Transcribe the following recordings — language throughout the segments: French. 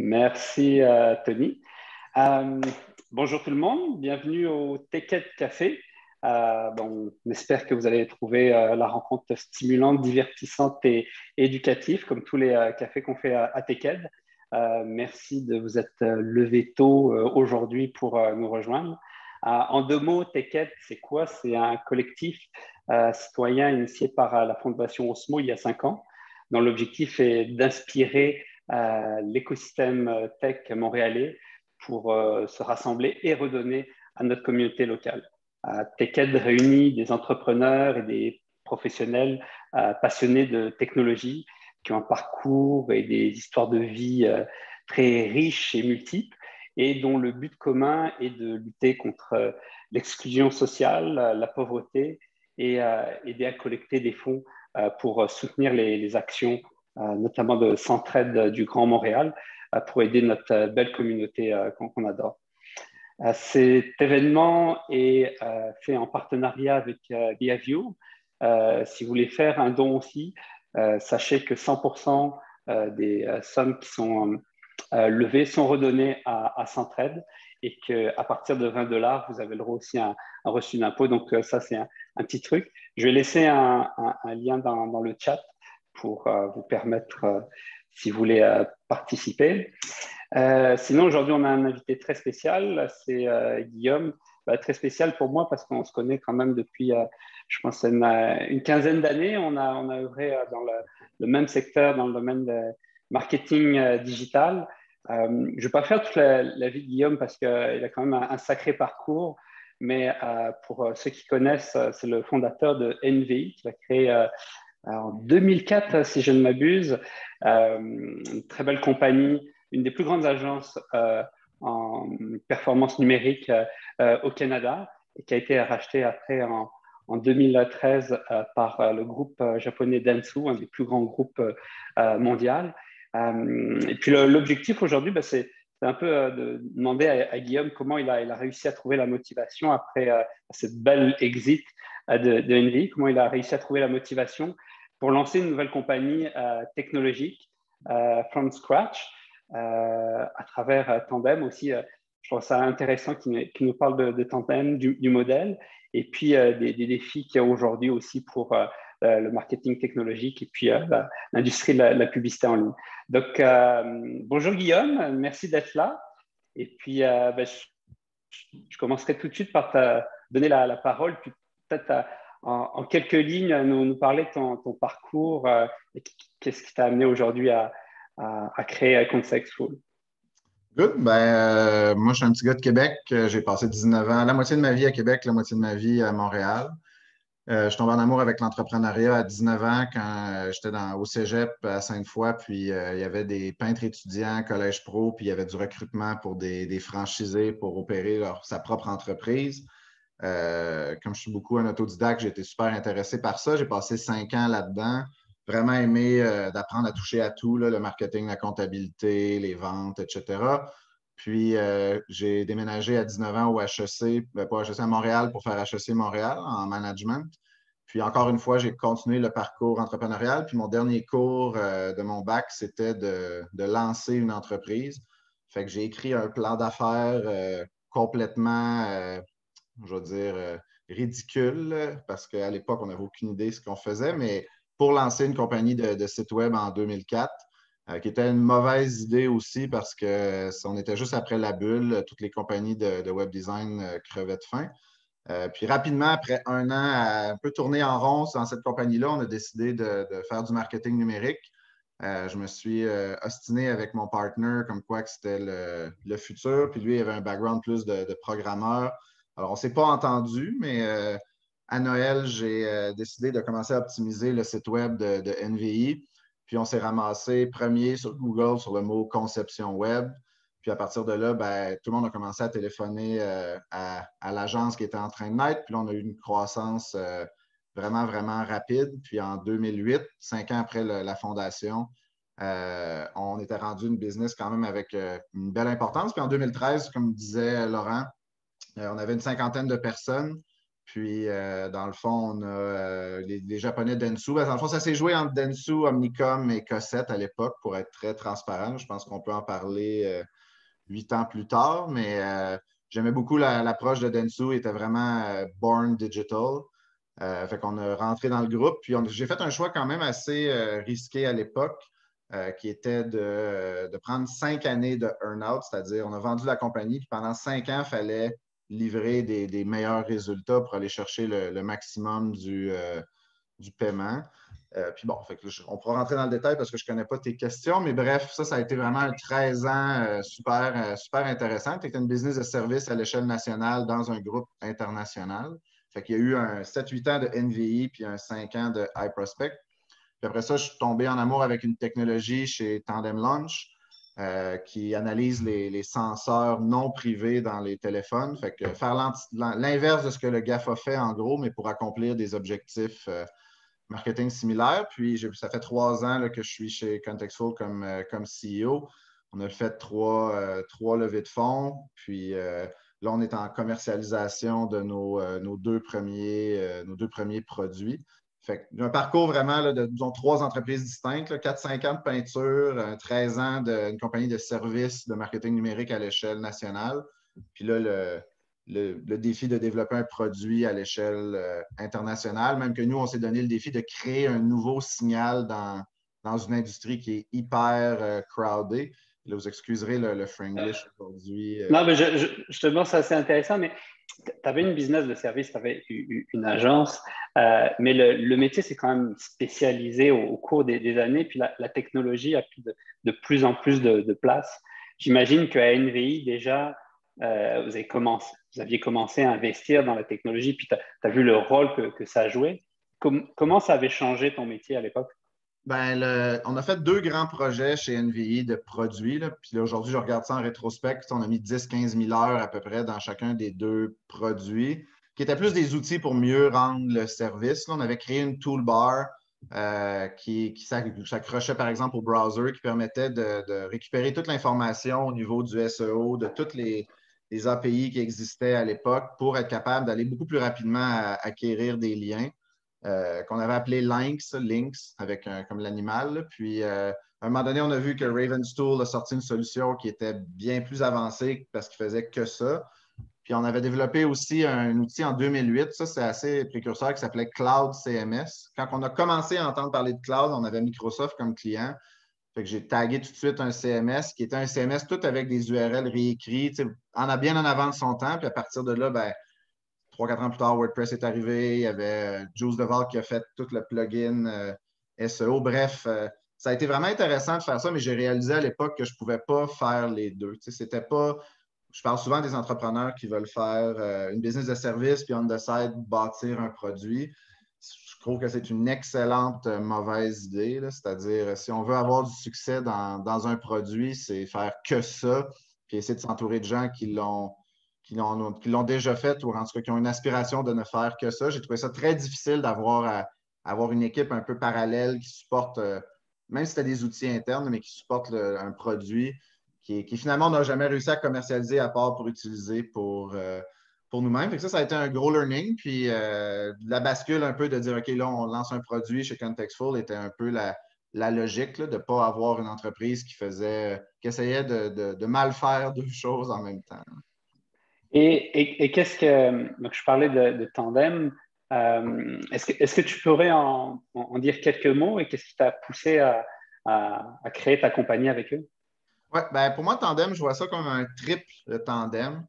Merci, Tony. bonjour tout le monde, bienvenue au Ticket Café. bon, on espère que vous allez trouver la rencontre stimulante, divertissante et éducative, comme tous les cafés qu'on fait à, à merci de vous être levé tôt aujourd'hui pour nous rejoindre. en deux mots, Ticket, c'est quoi? C'est un collectif citoyen initié par la Fondation Osmo il y a cinq ans, dont l'objectif est d'inspirer l'écosystème euh, tech montréalais pour euh, se rassembler et redonner à notre communauté locale. TechEd réunit des entrepreneurs et des professionnels euh, passionnés de technologie qui ont un parcours et des histoires de vie très riches et multiples et dont le but commun est de lutter contre l'exclusion sociale, la pauvreté et aider à collecter des fonds pour soutenir les actions notamment de Centraide du Grand Montréal, euh, pour aider notre euh, belle communauté qu'on adore. Cet événement est fait en partenariat avec BehaView. si vous voulez faire un don aussi, sachez que 100% des sommes qui sont levées sont redonnées à, Centraide et qu'à partir de 20 dollars, vous avez le droit aussi à un, reçu d'impôt. Donc, ça, c'est un, petit truc. Je vais laisser un, lien dans, le chat pour euh, vous permettre, euh, si vous voulez, euh, participer. sinon, aujourd'hui, on a un invité très spécial, c'est Guillaume. Bah, très spécial pour moi parce qu'on se connaît quand même depuis, je pense, une, quinzaine d'années. On a, œuvré dans le, même secteur, dans le domaine de marketing digital. je ne vais pas faire toute la, vie de Guillaume parce qu'il a quand même un, sacré parcours, mais pour ceux qui connaissent, c'est le fondateur de NVI qui a créé en 2004, si je ne m'abuse, euh, une très belle compagnie, une des plus grandes agences euh, en performance numérique euh, au Canada qui a été rachetée après en, 2013 par le groupe japonais Dentsu, un des plus grands groupes mondiaux. et puis l'objectif aujourd'hui, bah, c'est un peu de demander à, Guillaume comment il a, il a, réussi à trouver la motivation après cette belle exit de, de comment il a réussi à trouver la motivation pour lancer une nouvelle compagnie euh, technologique euh, from scratch euh, à travers Tandem aussi. je trouve ça intéressant qu'il nous parle de, Tandem, du, modèle, et puis des, défis qu'il y a aujourd'hui aussi pour le marketing technologique et puis l'industrie de, la publicité en ligne. Donc, bonjour Guillaume, merci d'être là. Et puis, ben, je, commencerai tout de suite par te donner la, parole, peut-être en, quelques lignes, nous, parler de ton, parcours euh, et qu'est-ce qui t'a amené aujourd'hui à, créer Contextful. Good. Ben, euh, moi, je suis un petit gars de Québec. Euh, j'ai passé 19 ans, la moitié de ma vie à Québec, la moitié de ma vie à Montréal. je suis en amour avec l'entrepreneuriat à 19 ans quand j'étais au cégep à Sainte-Foy. Puis il y avait des peintres étudiants, collège pro, puis il y avait du recrutement pour des, franchisés pour opérer sa propre entreprise. Euh, comme je suis beaucoup un autodidacte, j'ai été super intéressé par ça. J'ai passé cinq ans là-dedans. Vraiment aimé euh, d'apprendre à toucher à tout, le marketing, la comptabilité, les ventes, etc. Puis euh, j'ai déménagé à 19 ans au HEC, ben, pas HEC à Montréal pour faire HEC Montréal en management. Puis encore une fois, j'ai continué le parcours entrepreneurial. Puis mon dernier cours de mon bac, c'était de, de, lancer une entreprise. Fait que j'ai écrit un plan d'affaires complètement je veux dire, euh, ridicule, parce qu'à l'époque, on n'avait aucune idée de ce qu'on faisait, mais pour lancer une compagnie de, site web en 2004, euh, qui était une mauvaise idée aussi parce que on était juste après la bulle, toutes les compagnies de, web design euh, crevaient de faim. puis rapidement, après un an un peu tourner en rond dans cette compagnie-là, on a décidé de, faire du marketing numérique. je me suis ostiné avec mon partner comme quoi que c'était le, futur. Puis lui, il avait un background plus de programmeur. Alors, on ne s'est pas entendu, mais euh, à Noël, j'ai euh, décidé de commencer à optimiser le site web de, NVI. Puis on s'est ramassé premier sur Google sur le mot conception web. Puis à partir de là, ben, tout le monde a commencé à téléphoner euh, à, l'agence qui était en train de naître. Puis là, on a eu une croissance vraiment, vraiment rapide. Puis en 2008, cinq ans après la fondation, on était rendu une business quand même avec une belle importance. Puis en 2013, comme disait Laurent, euh, on avait une cinquantaine de personnes. Puis, dans le fond, on a les, Japonais Densu. Ben, dans le fond, ça s'est joué entre Densu, Omnicom et Cossette à l'époque, pour être très transparent. Je pense qu'on peut en parler huit ans plus tard, mais j'aimais beaucoup l'approche de Densu. Il était vraiment born digital. fait qu'on a rentré dans le groupe. Puis, j'ai fait un choix quand même assez risqué à l'époque. Euh, qui était de, prendre cinq années de earn-out, c'est-à-dire on a vendu la compagnie, puis pendant cinq ans, il fallait livrer des, meilleurs résultats pour aller chercher le, maximum du, euh, paiement. Euh, puis bon, on pourra rentrer dans le détail parce que je ne connais pas tes questions, mais bref, ça, ça a été vraiment un 13 ans super, super intéressant. Tu une business de service à l'échelle nationale dans un groupe international. Fait qu'il y a eu un 7-8 ans de NVI puis un 5 ans de iProspect. Puis après ça, je suis tombé en amour avec une technologie chez Tandem Launch euh, qui analyse les, senseurs non privés dans les téléphones. Fait que faire l'inverse de ce que le GAF a fait en gros, mais pour accomplir des objectifs euh, marketing similaires. Puis ça fait trois ans que je suis chez Contextful comme, euh, comme CEO. On a fait trois, levées de fonds. Puis là, on est en commercialisation de nos, deux, premiers, nos deux premiers produits. Un parcours vraiment de disons, trois entreprises distinctes, 4-5 ans de peinture, 13 ans d'une compagnie de services de marketing numérique à l'échelle nationale. Puis là, le, défi de développer un produit à l'échelle euh, internationale, même que nous, on s'est donné le défi de créer un nouveau signal dans, dans une industrie qui est hyper euh, crowded. Là, vous excuserez le, le aujourd'hui. Euh. Non, mais je, te demande, c'est assez intéressant, mais tu avais une business de service, tu avais une agence, euh, mais le, métier s'est quand même spécialisé au, cours des, années, puis la, technologie a pris de, plus en plus de, place. J'imagine qu'à NVI, déjà, euh, vous, avez commencé, vous aviez commencé à investir dans la technologie, puis tu as, vu le rôle que, ça joué. comment ça avait changé ton métier à l'époque? Ben, on a fait deux grands projets chez NVI de produits. Puis aujourd'hui, je regarde ça en rétrospect. On a mis 10-15 000 heures à peu près dans chacun des deux produits, qui étaient plus des outils pour mieux rendre le service. on avait créé une toolbar euh, qui, s'accrochait par exemple au browser, qui permettait de, récupérer toute l'information au niveau du SEO, de toutes les, API qui existaient à l'époque pour être capable d'aller beaucoup plus rapidement à acquérir des liens. Euh, qu'on avait appelé Lynx, Lynx, avec comme l'animal. Puis, euh, à un moment donné, on a vu que Ravenstool a sorti une solution qui était bien plus avancée parce qu'il faisait que ça. Puis, on avait développé aussi un outil en 2008, ça c'est assez précurseur, qui s'appelait Cloud CMS. Quand on a commencé à entendre parler de cloud, on avait Microsoft comme client. Fait que j'ai tagué tout de suite un CMS qui était un CMS tout avec des URL réécrits. On a bien en avant de son temps. Puis à partir de là, ben, trois, quatre ans plus tard, WordPress est arrivé. Il y avait euh, Jules Deval qui a fait tout le plugin euh, SEO. Bref, euh, ça a été vraiment intéressant de faire ça, mais j'ai réalisé à l'époque que je ne pouvais pas faire les deux. C'était pas. Je parle souvent des entrepreneurs qui veulent faire une business de service puis on décide bâtir un produit. Je trouve que c'est une excellente mauvaise idée. C'est-à-dire, si on veut avoir du succès dans, dans un produit, c'est faire que ça, puis essayer de s'entourer de gens qui l'ont qui l'ont déjà fait ou en tout cas qui ont une aspiration de ne faire que ça. J'ai trouvé ça très difficile d'avoir avoir une équipe un peu parallèle qui supporte, euh, même si c'était des outils internes, mais qui supporte un produit qui, finalement n'a jamais réussi à commercialiser à part pour utiliser pour, euh, pour nous-mêmes. Ça, ça a été un gros learning. Puis euh, la bascule un peu de dire OK, là, on lance un produit chez Contextful était un peu la, logique de ne pas avoir une entreprise qui faisait, qui essayait de, de mal faire deux choses en même temps. Et, qu'est-ce que. Donc, je parlais de, tandem. Euh, est-ce, que, tu pourrais en, dire quelques mots et qu'est-ce qui t'a poussé à, créer ta compagnie avec eux? Oui, ben pour moi, Tandem, je vois ça comme un triple tandem.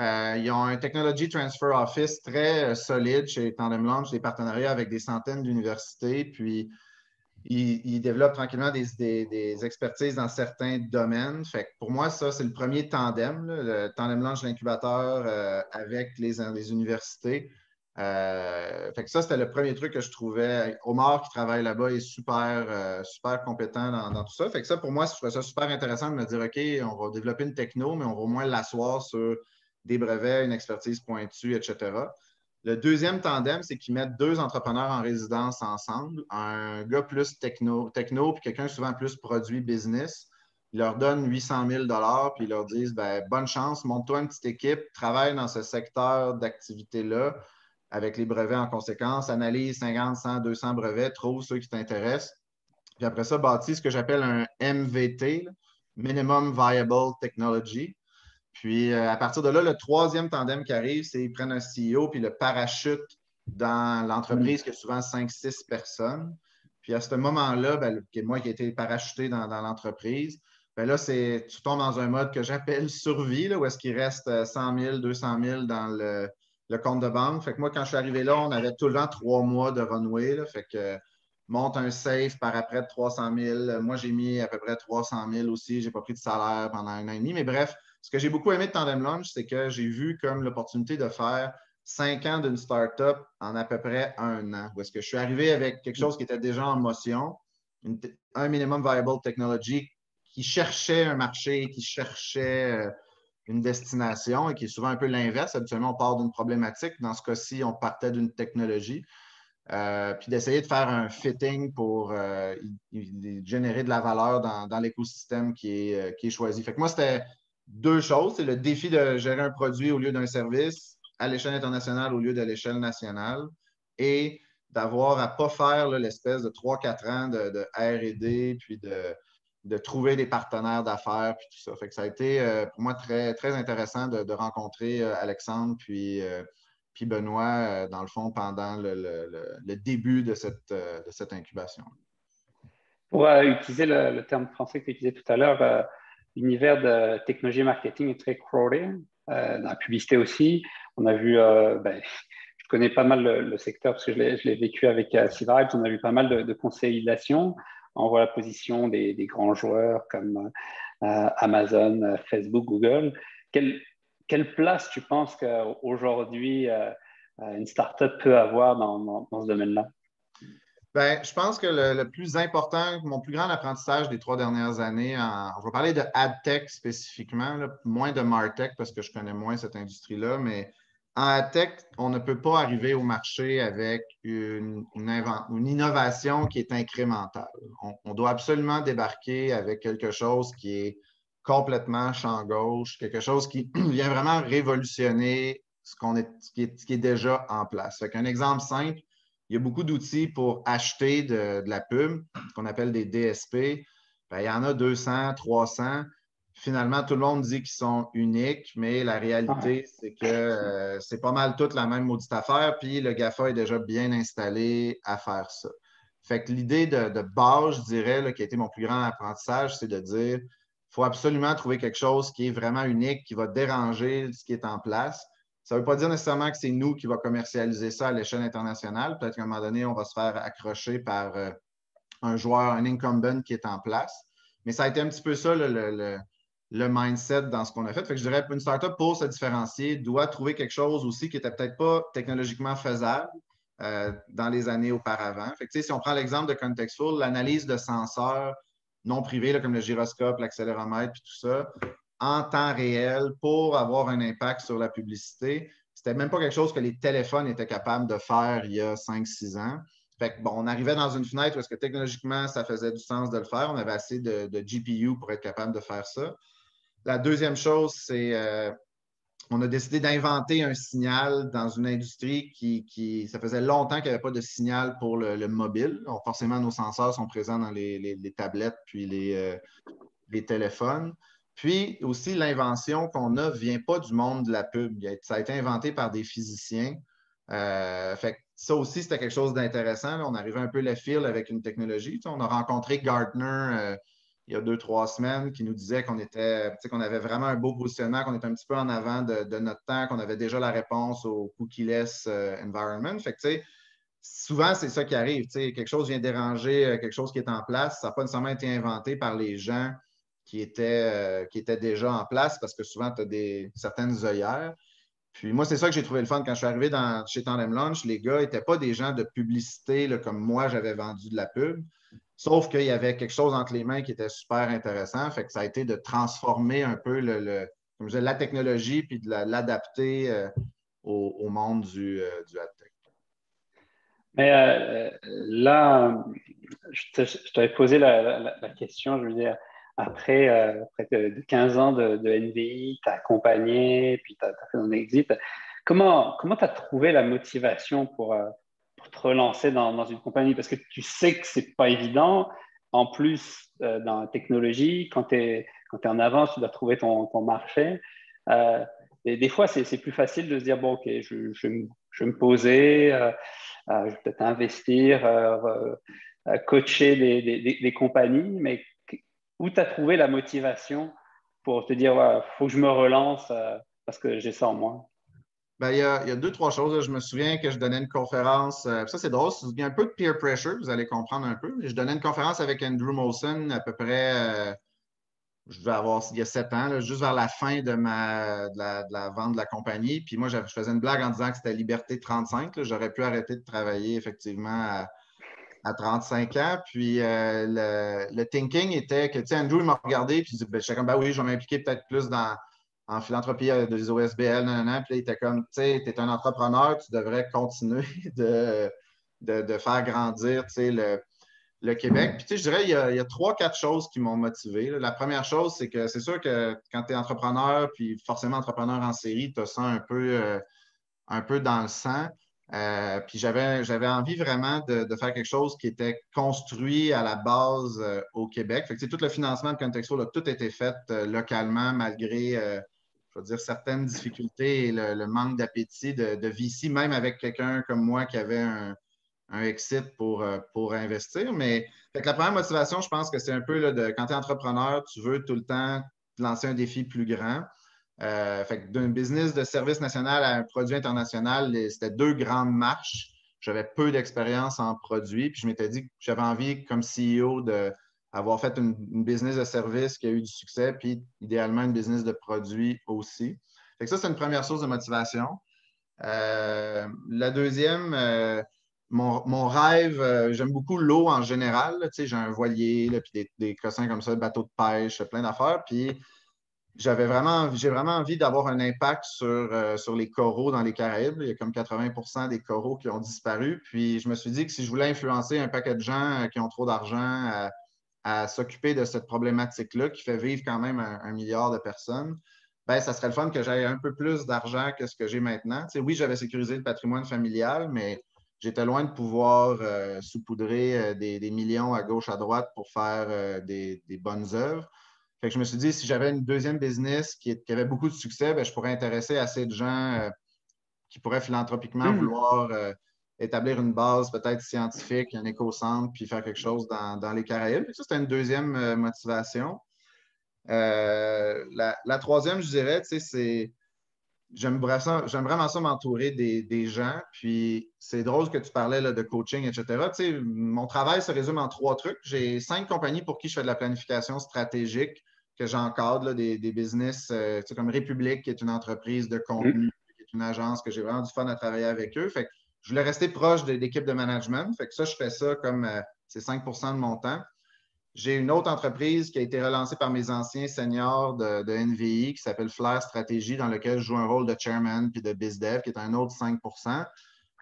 Euh, ils ont un Technology Transfer Office très euh, solide chez Tandem Launch, des partenariats avec des centaines d'universités. Puis, il, développe tranquillement des, expertises dans certains domaines. Fait pour moi, ça, c'est le premier tandem, le tandem launch l'incubateur euh, avec les, universités. Euh, fait que ça, c'était le premier truc que je trouvais. Omar qui travaille là-bas est super, euh, super compétent dans, tout ça. Fait que ça, pour moi, je trouvais ça super intéressant de me dire OK, on va développer une techno, mais on va au moins l'asseoir sur des brevets, une expertise pointue, etc. Le deuxième tandem, c'est qu'ils mettent deux entrepreneurs en résidence ensemble, un gars plus techno, techno puis quelqu'un souvent plus produit business. Ils leur donnent 800 000 puis ils leur disent ben, Bonne chance, monte-toi une petite équipe, travaille dans ce secteur d'activité-là, avec les brevets en conséquence, analyse 50, 100, 200 brevets, trouve ceux qui t'intéressent. Puis après ça, bâtis ce que j'appelle un MVT, Minimum Viable Technology. Puis euh, à partir de là, le troisième tandem qui arrive, c'est qu'ils prennent un CEO puis le parachute dans l'entreprise qui a souvent 5-6 personnes. Puis à ce moment-là, ben, moi qui ai été parachuté dans, l'entreprise, ben là, c'est, tu tombes dans un mode que j'appelle survie, là, où est-ce qu'il reste 100 000, 200 000 dans le, compte de banque. Fait que moi, quand je suis arrivé là, on avait tout le temps trois mois de runway. Fait que monte un safe par après de 300 000. Moi, j'ai mis à peu près 300 000 aussi. Je n'ai pas pris de salaire pendant un an et demi. Mais bref, ce que j'ai beaucoup aimé de Tandem Launch, c'est que j'ai vu comme l'opportunité de faire cinq ans d'une startup en à peu près un an. Où est-ce que je suis arrivé avec quelque chose qui était déjà en motion, un minimum viable technology qui cherchait un marché, qui cherchait euh, une destination et qui est souvent un peu l'inverse. Habituellement, on part d'une problématique. Dans ce cas-ci, on partait d'une technologie. Euh, puis d'essayer de faire un fitting pour euh, générer de la valeur dans, l'écosystème qui est, qui est choisi. Fait que moi, c'était deux choses. C'est le défi de gérer un produit au lieu d'un service à l'échelle internationale au lieu de l'échelle nationale et d'avoir à ne pas faire l'espèce de 3-4 ans de, RD, puis de, trouver des partenaires d'affaires, puis tout ça. Fait que ça a été euh, pour moi très, très intéressant de, rencontrer euh, Alexandre puis, euh, puis Benoît, dans le fond, pendant le, début de cette, de cette incubation. Pour utiliser le, terme français que tu utilisais tout à l'heure, l'univers de technologie marketing est très crowded, dans la publicité aussi. On a vu, euh, ben, je connais pas mal le, secteur parce que je l'ai vécu avec euh, On a vu pas mal de, de On voit la position des, grands joueurs comme euh, Amazon, Facebook, Google. Quelle, place tu penses qu'aujourd'hui une startup peut avoir dans, ce domaine-là? Ben, je pense que le, plus important, mon plus grand apprentissage des trois dernières années, on va parler de AdTech spécifiquement, moins de MarTech parce que je connais moins cette industrie-là, mais en tech, on ne peut pas arriver au marché avec une, innovation qui est incrémentale. On, doit absolument débarquer avec quelque chose qui est complètement champ gauche, quelque chose qui vient vraiment révolutionner ce, qui, est, déjà en place. un exemple simple, il y a beaucoup d'outils pour acheter de, la pub, qu'on appelle des DSP. Ben, il y en a 200, 300 finalement, tout le monde dit qu'ils sont uniques, mais la réalité, c'est que euh, c'est pas mal toute la même maudite affaire, puis le GAFA est déjà bien installé à faire ça. Fait que l'idée de, base, je dirais, qui a été mon plus grand apprentissage, c'est de dire il faut absolument trouver quelque chose qui est vraiment unique, qui va déranger ce qui est en place. Ça ne veut pas dire nécessairement que c'est nous qui va commercialiser ça à l'échelle internationale. Peut-être qu'à un moment donné, on va se faire accrocher par euh, un joueur, un incumbent qui est en place. Mais ça a été un petit peu ça le mindset dans ce qu'on a fait. Fait je dirais qu'une startup, pour se différencier, doit trouver quelque chose aussi qui n'était peut-être pas technologiquement faisable euh, dans les années auparavant. Fait si on prend l'exemple de Contextful, l'analyse de senseurs non privés, comme le gyroscope, l'accéléromètre, puis tout ça, en temps réel pour avoir un impact sur la publicité, c'était même pas quelque chose que les téléphones étaient capables de faire il y a 5-6 ans. Bon, on arrivait dans une fenêtre où que technologiquement, ça faisait du sens de le faire. On avait assez de, GPU pour être capable de faire ça. La deuxième chose, c'est euh, on a décidé d'inventer un signal dans une industrie qui, ça faisait longtemps qu'il n'y avait pas de signal pour le, mobile. forcément, nos senseurs sont présents dans les, tablettes puis les, euh, les, téléphones. Puis aussi, l'invention qu'on a vient pas du monde de la pub. Ça a été inventé par des physiciens. Euh, fait ça aussi, c'était quelque chose d'intéressant. On arrivait un peu le fil avec une technologie. on a rencontré Gartner il y a deux, trois semaines qui nous disait qu'on était, qu'on avait vraiment un beau positionnement, qu'on était un petit peu en avant de, notre temps, qu'on avait déjà la réponse au cookie-less euh, environment. Fait que, souvent, c'est ça qui arrive. Quelque chose vient déranger euh, quelque chose qui est en place. Ça n'a pas nécessairement été inventé par les gens qui étaient, euh, qui déjà en place parce que souvent, tu as des, certaines œillères. Puis moi, c'est ça que j'ai trouvé le fun quand je suis arrivé dans, chez Tandem Launch. Les gars n'étaient pas des gens de publicité comme moi, j'avais vendu de la pub. Sauf qu'il y avait quelque chose entre les mains qui était super intéressant. Fait que ça a été de transformer un peu le, la technologie puis de l'adapter euh, au, monde du, euh, du. Mais euh, là, je t'avais posé la, question, je veux dire, après près de 15 ans de, NVI, tu as accompagné, puis tu as, fait un exit. comment tu as trouvé la motivation pour, pour te relancer dans, dans, une compagnie? Parce que tu sais que ce n'est pas évident. En plus, dans la technologie, quand tu es, es, en avance, tu dois trouver ton, ton marché. et des fois, c'est plus facile de se dire, bon, OK, je, je, je vais me poser, je vais peut-être investir, coacher des, des, compagnies, mais où tu as trouvé la motivation pour te dire, il faut que je me relance euh, parce que j'ai ça en moi? Ben, il, y a, deux, trois choses. Je me souviens que je donnais une conférence. Euh, ça, c'est drôle. Il y a un peu de peer pressure, vous allez comprendre un peu. Je donnais une conférence avec Andrew Molson à peu près, euh, je vais avoir, il y a sept ans, juste vers la fin de, ma, de, la, vente de la compagnie. Puis moi, je faisais une blague en disant que c'était Liberté 35. J'aurais pu arrêter de travailler effectivement à, à 35 ans. Puis euh, le, thinking était que, tu sais, Andrew m'a regardé, puis ben, j'étais comme, ben oui, je vais m'impliquer peut-être plus dans, en philanthropie euh, des OSBL, nan, Puis il était comme, tu sais, tu es un entrepreneur, tu devrais continuer de, de, faire grandir, tu sais, le, le Québec. Puis, tu sais, je dirais, il y a, trois, quatre choses qui m'ont motivé. La première chose, c'est que c'est sûr que quand tu es entrepreneur, puis forcément entrepreneur en série, tu as ça un peu, euh, un peu dans le sang. Euh, puis j'avais, envie vraiment de, faire quelque chose qui était construit à la base euh, au Québec. Tout le financement de Contexto a tout été fait euh, localement malgré, je dire, certaines difficultés et le, manque d'appétit de, de, VC, même avec quelqu'un comme moi qui avait un, exit pour, pour investir. Mais la première motivation, je pense que c'est un peu là, de quand tu es entrepreneur, tu veux tout le temps lancer un défi plus grand. Euh, d'un business de service national à un produit international, c'était deux grandes marches. J'avais peu d'expérience en produit, puis je m'étais dit que j'avais envie, comme CEO, d'avoir fait une, business de service qui a eu du succès, puis idéalement une business de produit aussi. Fait que ça, c'est une première source de motivation. Euh, la deuxième, euh, mon, rêve, j'aime beaucoup l'eau en général. j'ai un voilier, puis des, des, cossins comme ça, bateau de pêche, plein d'affaires. Puis j'avais vraiment, j'ai vraiment envie d'avoir un impact sur, euh, sur les coraux dans les Caraïbes. Il y a comme 80% des coraux qui ont disparu. Puis je me suis dit que si je voulais influencer un paquet de gens euh, qui ont trop d'argent à, s'occuper de cette problématique-là, qui fait vivre quand même un, milliard de personnes, ben, ça serait le fun que j'aie un peu plus d'argent que ce que j'ai maintenant. oui, j'avais sécurisé le patrimoine familial, mais j'étais loin de pouvoir euh, saupoudrer des, millions à gauche, à droite pour faire des bonnes œuvres. Fait que je me suis dit, si j'avais une deuxième business qui, avait beaucoup de succès, ben, je pourrais intéresser assez de gens euh, qui pourraient philanthropiquement hmm. vouloir euh, établir une base peut-être scientifique, un éco-centre, puis faire quelque chose dans, les Caraïbes. Ça, c'était une deuxième euh, motivation. La, troisième, je dirais, c'est j'aime vraiment ça m'entourer des, gens. Puis c'est drôle que tu parlais de coaching, etc. mon travail se résume en trois trucs. J'ai cinq compagnies pour qui je fais de la planification stratégique que j'encadre, des, des, business euh, comme République, qui est une entreprise de contenu, mm. qui est une agence que j'ai vraiment du fun à travailler avec eux. Fait que je voulais rester proche de l'équipe de management. Fait que ça, je fais ça comme euh, c'est 5% de mon temps. J'ai une autre entreprise qui a été relancée par mes anciens seniors de, NVI qui s'appelle Flair Stratégie, dans lequel je joue un rôle de chairman puis de BizDev, qui est un autre 5%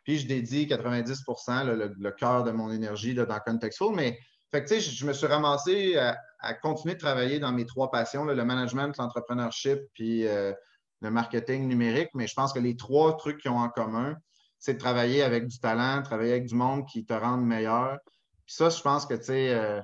Puis je dédie 90% le, cœur de mon énergie là, dans Contextful. Mais je me suis ramassé à, continuer de travailler dans mes trois passions, le management, l'entrepreneurship puis euh, le marketing numérique. Mais je pense que les trois trucs qu'ils ont en commun, c'est de travailler avec du talent, travailler avec du monde qui te rende meilleur. Ça, je pense que, tu sais, euh,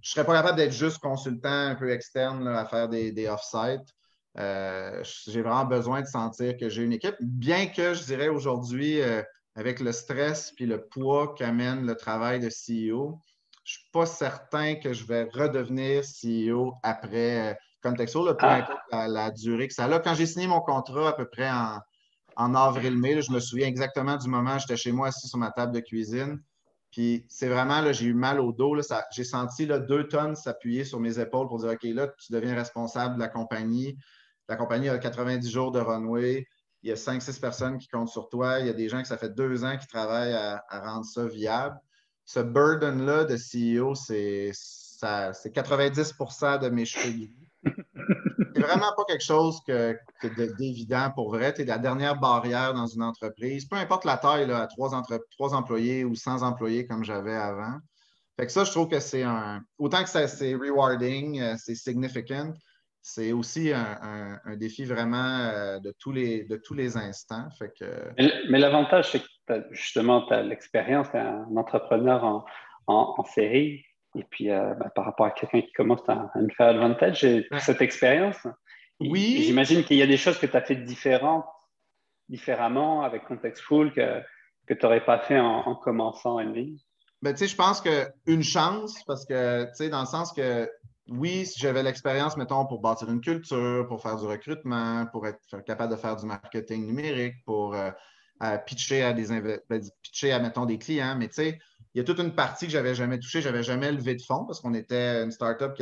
je ne serais pas capable d'être juste consultant un peu externe à faire des, des off-sites. Euh, j'ai vraiment besoin de sentir que j'ai une équipe, bien que je dirais aujourd'hui, euh, avec le stress puis le poids qu'amène le travail de CEO, je ne suis pas certain que je vais redevenir CEO après euh, Contexto, peu ah. importe la, durée que ça a. Quand j'ai signé mon contrat à peu près en, en avril-mai, je me souviens exactement du moment où j'étais chez moi assis sur ma table de cuisine. Puis c'est vraiment, là, j'ai eu mal au dos. j'ai senti là, deux tonnes s'appuyer sur mes épaules pour dire OK, là, tu deviens responsable de la compagnie. La compagnie a 90 jours de runway. Il y a 5-6 personnes qui comptent sur toi. Il y a des gens qui ça fait deux ans qui travaillent à, rendre ça viable. Ce burden-là de CEO, c'est 90% de mes cheveux c'est vraiment pas quelque chose que, d'évident pour vrai. Tu la dernière barrière dans une entreprise, peu importe la taille, là, à trois, employés ou 100 employés comme j'avais avant. Fait que ça, je trouve que c'est un. Autant que c'est rewarding, euh, c'est significant, c'est aussi un, défi vraiment euh, de, tous les, de tous les instants. Fait que... Mais, l'avantage, c'est que justement, tu as l'expérience, tu es un entrepreneur en, en, série. Et puis, euh, ben, par rapport à quelqu'un qui commence, à une fair advantage. J'ai cette expérience. Oui. J'imagine qu'il y a des choses que tu as fait différentes, différemment avec Contextful que, que tu n'aurais pas fait en, commençant en ligne. Ben, je pense qu'une chance, parce que, dans le sens que oui, si j'avais l'expérience, mettons, pour bâtir une culture, pour faire du recrutement, pour être capable de faire du marketing numérique, pour euh, pitcher à des ben, pitcher à, mettons, des clients, mais tu sais, il y a toute une partie que je n'avais jamais touchée, je n'avais jamais levé de fonds parce qu'on était une startup,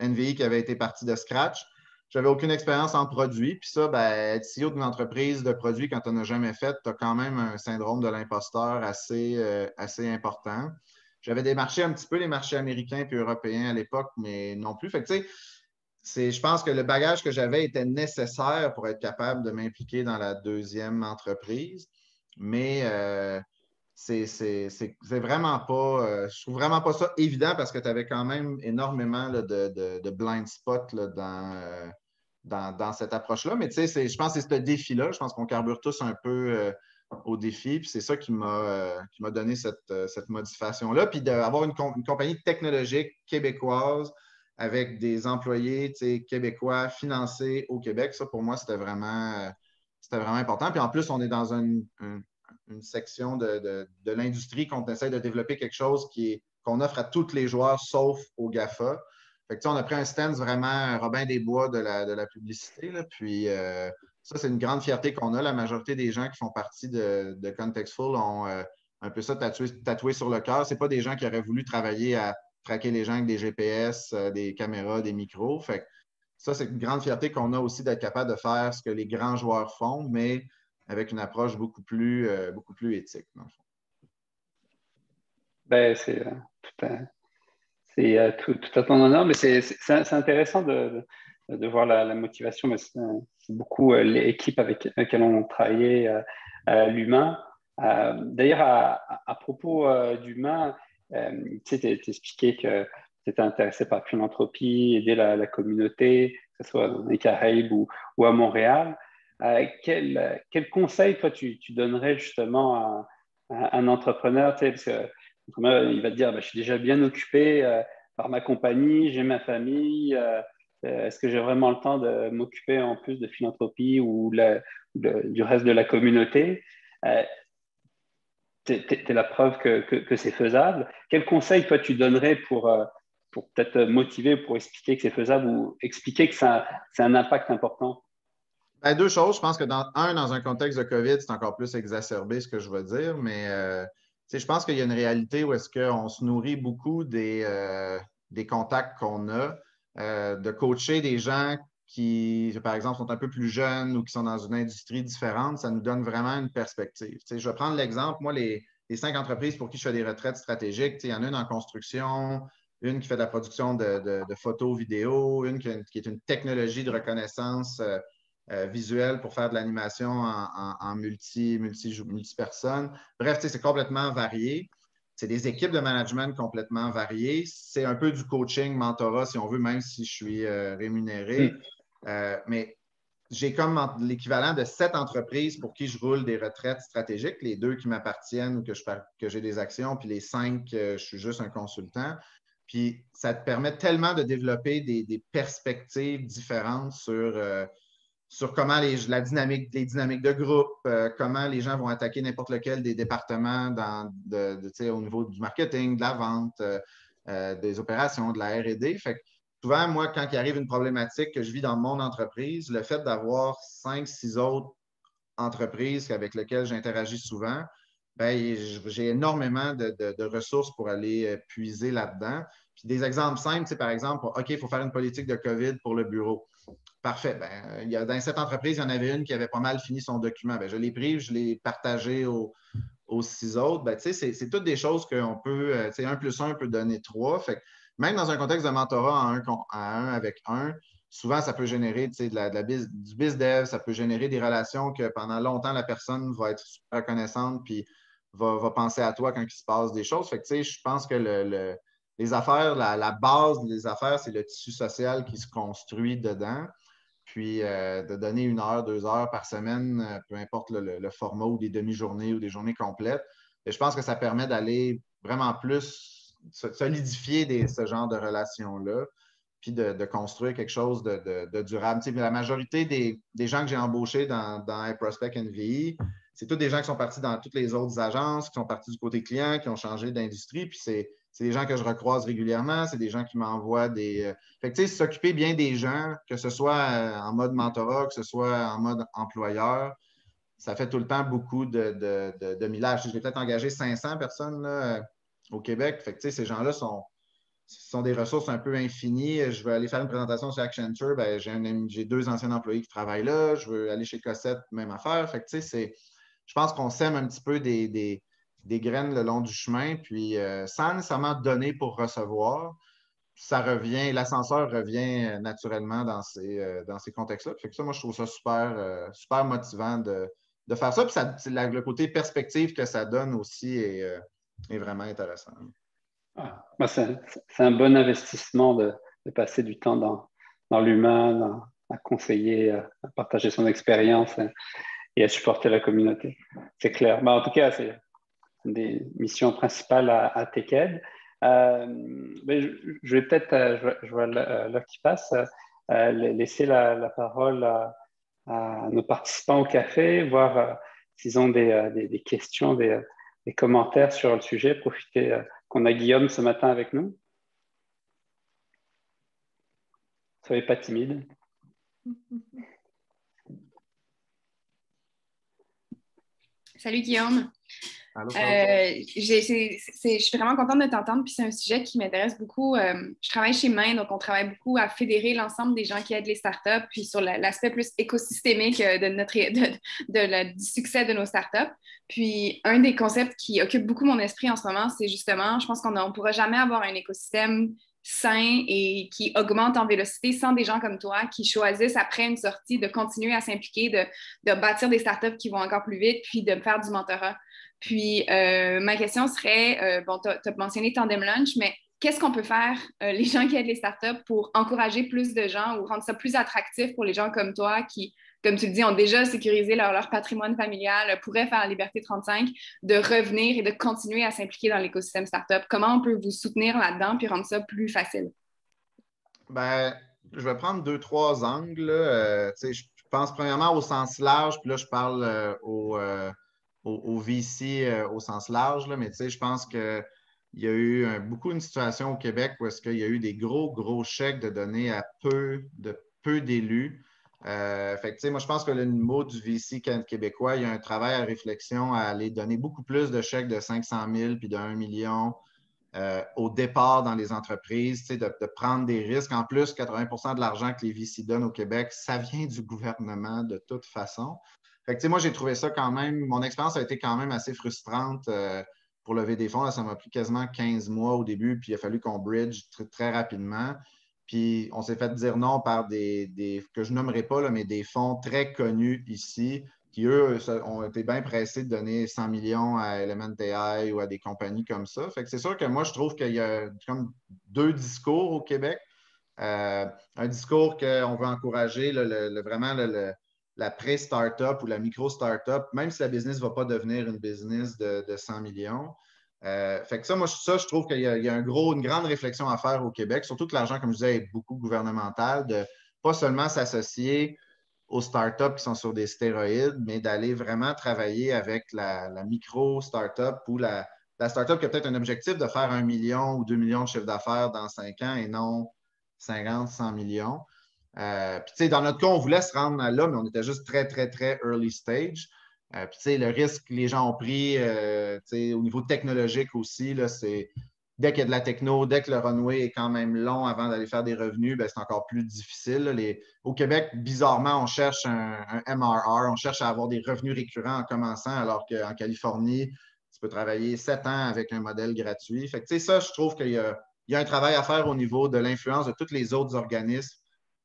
NVI qui avait été partie de scratch. J'avais aucune expérience en produit. Puis ça, ben, être CEO d'une entreprise de produits quand on n'a jamais fait, tu as quand même un syndrome de l'imposteur assez, euh, assez important. J'avais démarché un petit peu les marchés américains et européens à l'époque, mais non plus. Fait que, c'est, je pense que le bagage que j'avais était nécessaire pour être capable de m'impliquer dans la deuxième entreprise. Mais euh, c'est, vraiment pas, euh, je trouve vraiment pas ça évident parce que tu avais quand même énormément de, blind spots euh, dans, dans, cette approche-là. Mais tu sais, je pense que c'est ce défi-là. Je pense qu'on carbure tous un peu au défi. Puis c'est ça qui m'a, euh, donné cette, euh, cette modification-là. Puis d'avoir une, compagnie technologique québécoise avec des employés québécois financés au Québec, ça pour moi, c'était vraiment, euh, c'était vraiment important. Puis en plus, on est dans une, section de, de, l'industrie qu'on essaie de développer quelque chose qui qu'on offre à tous les joueurs sauf aux GAFA. Fait que, on a pris un stand vraiment Robin des Bois de la, de la publicité. Là, puis ça, c'est une grande fierté qu'on a. La majorité des gens qui font partie de, de Contextful ont euh, un peu ça tatoué, sur le cœur. Ce pas des gens qui auraient voulu travailler à traquer les gens avec des GPS, euh, des caméras, des micros. Ça, c'est une grande fierté qu'on a aussi d'être capable de faire ce que les grands joueurs font, mais avec une approche beaucoup plus, euh, beaucoup plus éthique. Ben, c'est tout, à, tout, à ton honneur, mais c'est intéressant de, de voir la, motivation, mais c'est beaucoup euh, l'équipe avec laquelle on travaillait, euh, euh, l'humain. D'ailleurs, à, propos d'humain, tu sais, expliqué que tu étais intéressé par la philanthropie, aider la, communauté, que ce soit dans les Caraïbes ou, à Montréal. quel, quel, conseil, toi, tu, donnerais justement à, un entrepreneur parce que, Il va te dire, bah, je suis déjà bien occupé par ma compagnie, j'ai ma famille, euh, est-ce que j'ai vraiment le temps de m'occuper en plus de philanthropie ou du reste de la communauté? Euh, Tu es, la preuve que, c'est faisable. Quel conseil, toi, tu donnerais pour, euh, peut-être motiver, pour expliquer que c'est faisable ou expliquer que ça, c'est un impact important? Ben, deux choses. Je pense que dans un, dans un contexte de COVID, c'est encore plus exacerbé ce que je veux dire, mais je pense qu'il y a une réalité où est-ce qu'on se nourrit beaucoup des, des contacts qu'on a. Euh, de coacher des gens qui, par exemple, sont un peu plus jeunes ou qui sont dans une industrie différente, ça nous donne vraiment une perspective. je vais prendre l'exemple, moi, les, cinq entreprises pour qui je fais des retraites stratégiques, il y en a une en construction, une qui fait de la production de, photos, vidéos, une qui, est une technologie de reconnaissance euh, euh, visuelle pour faire de l'animation en, multi, multi, multi, personnes. Bref, c'est complètement varié c'est des équipes de management complètement variées. C'est un peu du coaching, mentorat, si on veut, même si je suis euh, rémunéré. Euh, mais j'ai comme l'équivalent de sept entreprises pour qui je roule des retraites stratégiques, les deux qui m'appartiennent ou que, que j'ai des actions, puis les cinq, euh, je suis juste un consultant. Puis ça te permet tellement de développer des, perspectives différentes sur sur comment les, la dynamique, les dynamiques de groupe, euh, comment les gens vont attaquer n'importe lequel des départements dans, de, au niveau du marketing, de la vente, euh, euh, des opérations, de la RD. Souvent, moi, quand il arrive une problématique que je vis dans mon entreprise, le fait d'avoir cinq, six autres entreprises avec lesquelles j'interagis souvent, ben, j'ai énormément de, ressources pour aller puiser là-dedans. Puis des exemples simples, par exemple, OK, il faut faire une politique de COVID pour le bureau. Parfait. Ben, dans cette entreprise, il y en avait une qui avait pas mal fini son document. Ben, je l'ai pris, je l'ai partagé aux, six autres. C'est, toutes des choses qu'on peut, euh, un plus un peut donner trois. Même dans un contexte de mentorat à un, avec un, souvent ça peut générer de la, du biz dev, ça peut générer des relations que pendant longtemps la personne va être super reconnaissante puis va, penser à toi quand il se passe des choses. Fait je pense que le les affaires, la, base des affaires, c'est le tissu social qui se construit dedans. Puis euh, de donner une heure, deux heures par semaine, euh, peu importe le, format ou des demi-journées ou des journées complètes. Et je pense que ça permet d'aller vraiment plus solidifier ce genre de relations-là, puis de, construire quelque chose de, durable. la majorité des, gens que j'ai embauchés dans, dans iProspect NVI, c'est tous des gens qui sont partis dans toutes les autres agences, qui sont partis du côté client, qui ont changé d'industrie, puis c'est des gens que je recroise régulièrement, c'est des gens qui m'envoient des. Euh, fait que, tu sais, s'occuper bien des gens, que ce soit euh, en mode mentorat, que ce soit en mode employeur, ça fait tout le temps beaucoup de, de, de, millage. J'ai peut-être engagé 500 personnes euh, au Québec. Fait que, ces gens-là sont, sont des ressources un peu infinies. Je veux aller faire une présentation sur Accenture, ben, j'ai deux anciens employés qui travaillent là. Je veux aller chez Cossette, même affaire. Fait que, sais, je pense qu'on sème un petit peu des, des graines le long du chemin, puis euh, sans nécessairement donner pour recevoir, ça revient, l'ascenseur revient euh, naturellement dans ces, euh, dans ces contextes-là. Fait que ça, moi, je trouve ça super, super motivant de, faire ça. Puis ça, le côté perspective que ça donne aussi est, vraiment intéressant. Ah, c'est un bon investissement de, passer du temps dans, l'humain, à conseiller, à partager son expérience et à supporter la communauté. C'est clair. Mais en tout cas, c'est des missions principales à, à euh, mais je, vais peut-être, euh, je, vois euh, l'heure qui passe, laisser la, parole à, nos participants au café, voir s'ils ont des, questions, des, commentaires sur le sujet. Profitez qu'on a Guillaume ce matin avec nous. Soyez pas timide. Salut Guillaume. Euh, je suis vraiment contente de t'entendre, puis c'est un sujet qui m'intéresse beaucoup. Euh, je travaille chez Main, donc on travaille beaucoup à fédérer l'ensemble des gens qui aident les startups, puis sur l'aspect plus écosystémique euh, de notre, de, du succès de nos startups. Puis un des concepts qui occupe beaucoup mon esprit en ce moment, c'est justement, je pense qu'on ne pourra jamais avoir un écosystème sain et qui augmente en vélocité sans des gens comme toi qui choisissent après une sortie de continuer à s'impliquer, de, de, bâtir des startups qui vont encore plus vite, puis de faire du mentorat. Puis, euh, ma question serait, euh, bon, tu as, mentionné Tandem Lunch, mais qu'est-ce qu'on peut faire, euh, les gens qui aident les startups, pour encourager plus de gens ou rendre ça plus attractif pour les gens comme toi qui, comme tu le dis, ont déjà sécurisé leur, patrimoine familial, pourraient faire Liberté 35, de revenir et de continuer à s'impliquer dans l'écosystème startup? Comment on peut vous soutenir là-dedans puis rendre ça plus facile? Ben, je vais prendre deux, trois angles. je pense premièrement au sens large, puis là, je parle au au, VC euh, au sens large, mais je pense qu'il y a eu beaucoup une situation au Québec où est-ce qu'il y a eu des gros, gros chèques de données à peu de peu d'élus. Euh, moi, je pense que le mot du VC québécois, il y a un travail à réflexion à aller donner beaucoup plus de chèques de 500 000 puis de 1 million euh, au départ dans les entreprises, de, de, prendre des risques. En plus, 80% de l'argent que les VC donnent au Québec, ça vient du gouvernement de toute façon. Fait moi, j'ai trouvé ça quand même, mon expérience a été quand même assez frustrante euh, pour lever des fonds. ça m'a pris quasiment 15 mois au début, puis il a fallu qu'on bridge très, rapidement. Puis on s'est fait dire non par des, que je nommerai pas, là, mais des fonds très connus ici, qui eux ont été bien pressés de donner 100 millions à Element ou à des compagnies comme ça. Fait que c'est sûr que moi, je trouve qu'il y a comme deux discours au Québec. Euh, un discours qu'on veut encourager le, vraiment le, la pré-startup ou la micro-startup, même si la business ne va pas devenir une business de, 100 millions. Euh, fait que ça, moi, je trouve qu'il y, a, un gros, une grande réflexion à faire au Québec, surtout que l'argent, comme je disais, est beaucoup gouvernemental, de pas seulement s'associer aux startups qui sont sur des stéroïdes, mais d'aller vraiment travailler avec la, micro-startup ou la, la startup qui a peut-être un objectif de faire un million ou deux millions de chiffre d'affaires dans cinq ans et non 50, 100 millions. Euh, dans notre cas, on voulait se rendre là, mais on était juste très, très, très early stage. Euh, le risque que les gens ont pris euh, au niveau technologique aussi, c'est dès qu'il y a de la techno, dès que le runway est quand même long avant d'aller faire des revenus, ben, c'est encore plus difficile. Au Québec, bizarrement, on cherche un, MRR, on cherche à avoir des revenus récurrents en commençant, alors qu'en Californie, tu peux travailler sept ans avec un modèle gratuit. Fait ça, je trouve qu'il y a un travail à faire au niveau de l'influence de tous les autres organismes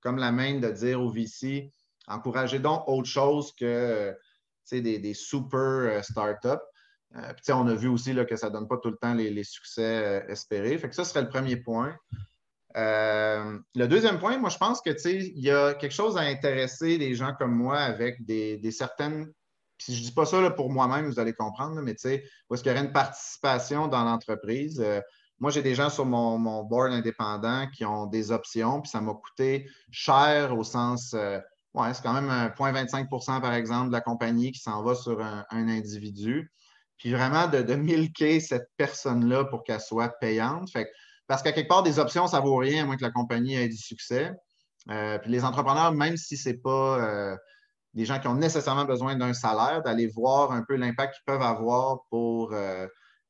comme la main de dire au VC, encouragez donc autre chose que des, des, super euh, startups. on a vu aussi là, que ça ne donne pas tout le temps les, succès espérés. Fait que ça serait le premier point. le deuxième point, moi, je pense que il y a quelque chose à intéresser des gens comme moi avec des, certaines. Si je ne dis pas ça pour moi-même, vous allez comprendre, mais tu sais, est-ce qu'il y aurait une participation dans l'entreprise? Moi, j'ai des gens sur mon, board indépendant qui ont des options, puis ça m'a coûté cher au sens, euh, ouais, c'est quand même un 0,25% par exemple de la compagnie qui s'en va sur un, individu. Puis vraiment de, de milquer cette personne-là pour qu'elle soit payante. Parce qu'à quelque part, des options, ça ne vaut rien à moins que la compagnie ait du succès. Euh, puis les entrepreneurs, même si ce n'est pas euh, des gens qui ont nécessairement besoin d'un salaire, d'aller voir un peu l'impact qu'ils peuvent avoir pour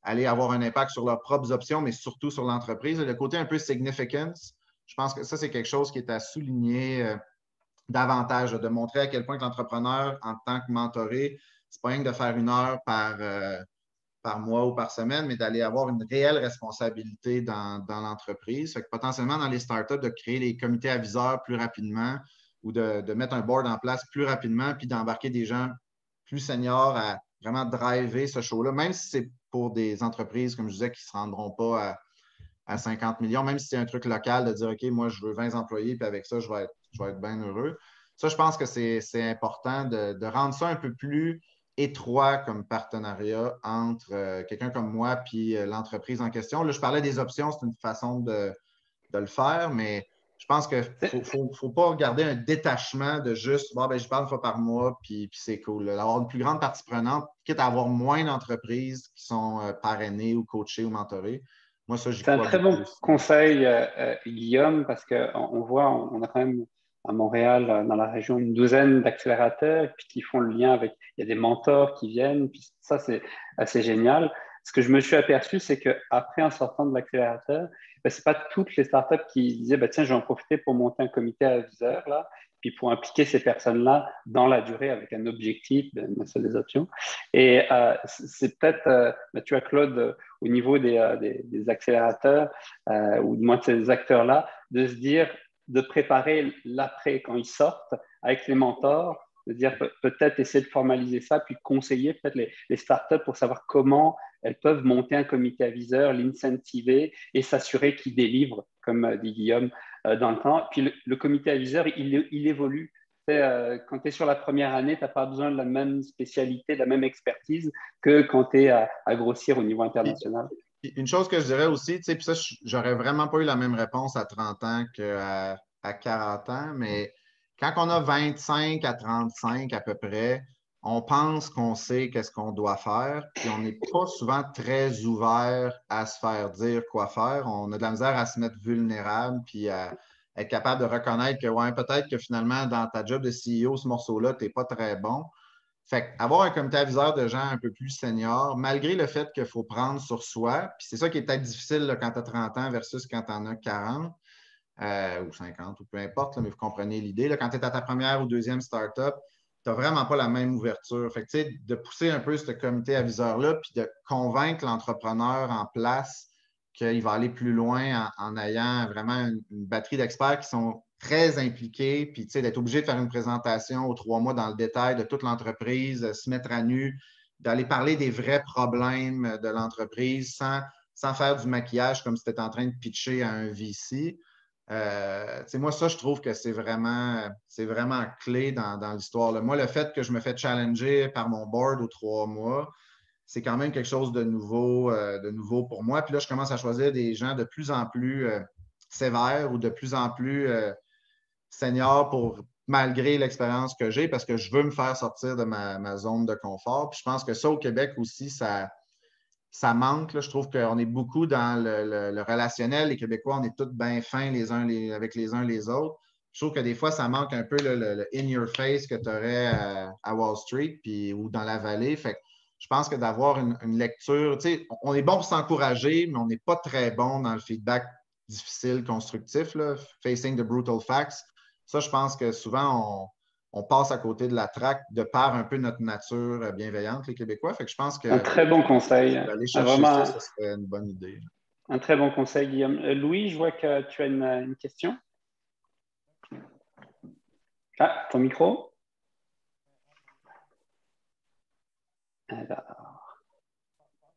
aller avoir un impact sur leurs propres options, mais surtout sur l'entreprise. Le côté un peu significance, je pense que ça, c'est quelque chose qui est à souligner euh, davantage, de montrer à quel point l'entrepreneur, en tant que mentoré, c'est pas rien de faire une heure par, euh, par mois ou par semaine, mais d'aller avoir une réelle responsabilité dans, l'entreprise. Fait que potentiellement, dans les startups, de créer les comités aviseurs plus rapidement ou de, de mettre un board en place plus rapidement, puis d'embarquer des gens plus seniors à vraiment driver ce show-là, même si c'est pour des entreprises, comme je disais, qui ne se rendront pas à, 50 millions, même si c'est un truc local de dire, OK, moi, je veux 20 employés, puis avec ça, je vais être, je vais être bien heureux. Ça, je pense que c'est important de, rendre ça un peu plus étroit comme partenariat entre euh, quelqu'un comme moi puis euh, l'entreprise en question. Là, je parlais des options, c'est une façon de, de, le faire, mais je pense qu'il ne faut, pas garder un détachement de juste bon, ben, je parle une fois par mois, puis, c'est cool. Avoir une plus grande partie prenante, quitte à avoir moins d'entreprises qui sont euh, parrainées ou coachées ou mentorées. Moi, ça, C'est un très bon conseil, euh, euh, Guillaume, parce qu'on on voit, on, a quand même à Montréal, dans la région, une douzaine d'accélérateurs puis qui font le lien avec. Il y a des mentors qui viennent, puis ça, c'est assez génial. Ce que je me suis aperçu, c'est qu'après, en sortant de l'accélérateur, ben, ce n'est pas toutes les startups qui disaient ben, tiens, je vais en profiter pour monter un comité aviseur, là, puis pour impliquer ces personnes-là dans la durée avec un objectif, ben, des options. Et euh, c'est peut-être, euh, ben, tu as Claude, euh, au niveau des, des, accélérateurs, ou du moins de ces acteurs-là, de se dire, de préparer l'après quand ils sortent avec les mentors, de dire peut-être essayer de formaliser ça, puis conseiller peut-être les, startups pour savoir comment elles peuvent monter un comité aviseur, l'incentiver et s'assurer qu'il délivre, comme dit Guillaume, euh, dans le temps. Puis le, comité aviseur, il, il évolue. Euh, quand tu es sur la première année, tu n'as pas besoin de la même spécialité, de la même expertise que quand tu es à, grossir au niveau international. Une chose que je dirais aussi, tu sais, puis ça, j'aurais vraiment pas eu la même réponse à 30 ans qu'à à 40 ans, mais quand on a 25 à 35 à peu près, on pense qu'on sait qu'est-ce qu'on doit faire, puis on n'est pas souvent très ouvert à se faire dire quoi faire. On a de la misère à se mettre vulnérable, puis à être capable de reconnaître que, ouais, peut-être que finalement, dans ta job de CEO, ce morceau-là, tu n'es pas très bon. Fait avoir un comité aviseur de gens un peu plus seniors, malgré le fait qu'il faut prendre sur soi, puis c'est ça qui est peut-être difficile quand tu as 30 ans versus quand tu en as 40 euh, ou 50 ou peu importe, mais vous comprenez l'idée. Quand tu es à ta première ou deuxième startup, tu n'as vraiment pas la même ouverture. Fait de pousser un peu ce comité aviseur-là, puis de convaincre l'entrepreneur en place qu'il va aller plus loin en, ayant vraiment une, batterie d'experts qui sont très impliqués, puis d'être obligé de faire une présentation aux trois mois dans le détail de toute l'entreprise, se mettre à nu, d'aller parler des vrais problèmes de l'entreprise sans, sans faire du maquillage comme si tu étais en train de pitcher à un VC. Euh, moi, ça, je trouve que c'est vraiment, vraiment clé dans, l'histoire. Moi, le fait que je me fais challenger par mon board aux trois mois, c'est quand même quelque chose de nouveau, euh, de nouveau pour moi. Puis là, je commence à choisir des gens de plus en plus euh, sévères ou de plus en plus seniors pour malgré l'expérience que j'ai, parce que je veux me faire sortir de ma zone de confort. Puis je pense que ça, au Québec aussi, ça, ça manque. Je trouve qu'on est beaucoup dans le, relationnel. Les Québécois, on est tous bien fins les uns avec les uns les autres. Je trouve que des fois, ça manque un peu le, in your face que tu aurais à, Wall Street puis, ou dans la vallée. Fait je pense que d'avoir une, lecture, on est bon pour s'encourager, mais on n'est pas très bon dans le feedback difficile, constructif, facing the brutal facts. Ça, je pense que souvent, on, on passe à côté de la traque de par un peu notre nature euh, bienveillante, les Québécois. Fait que je pense que. Un très bon conseil. Aller chercher ça, ce serait une bonne idée. Un très bon conseil, Guillaume. Euh, Louis, je vois que tu as une, question. Ah, ton micro Alors.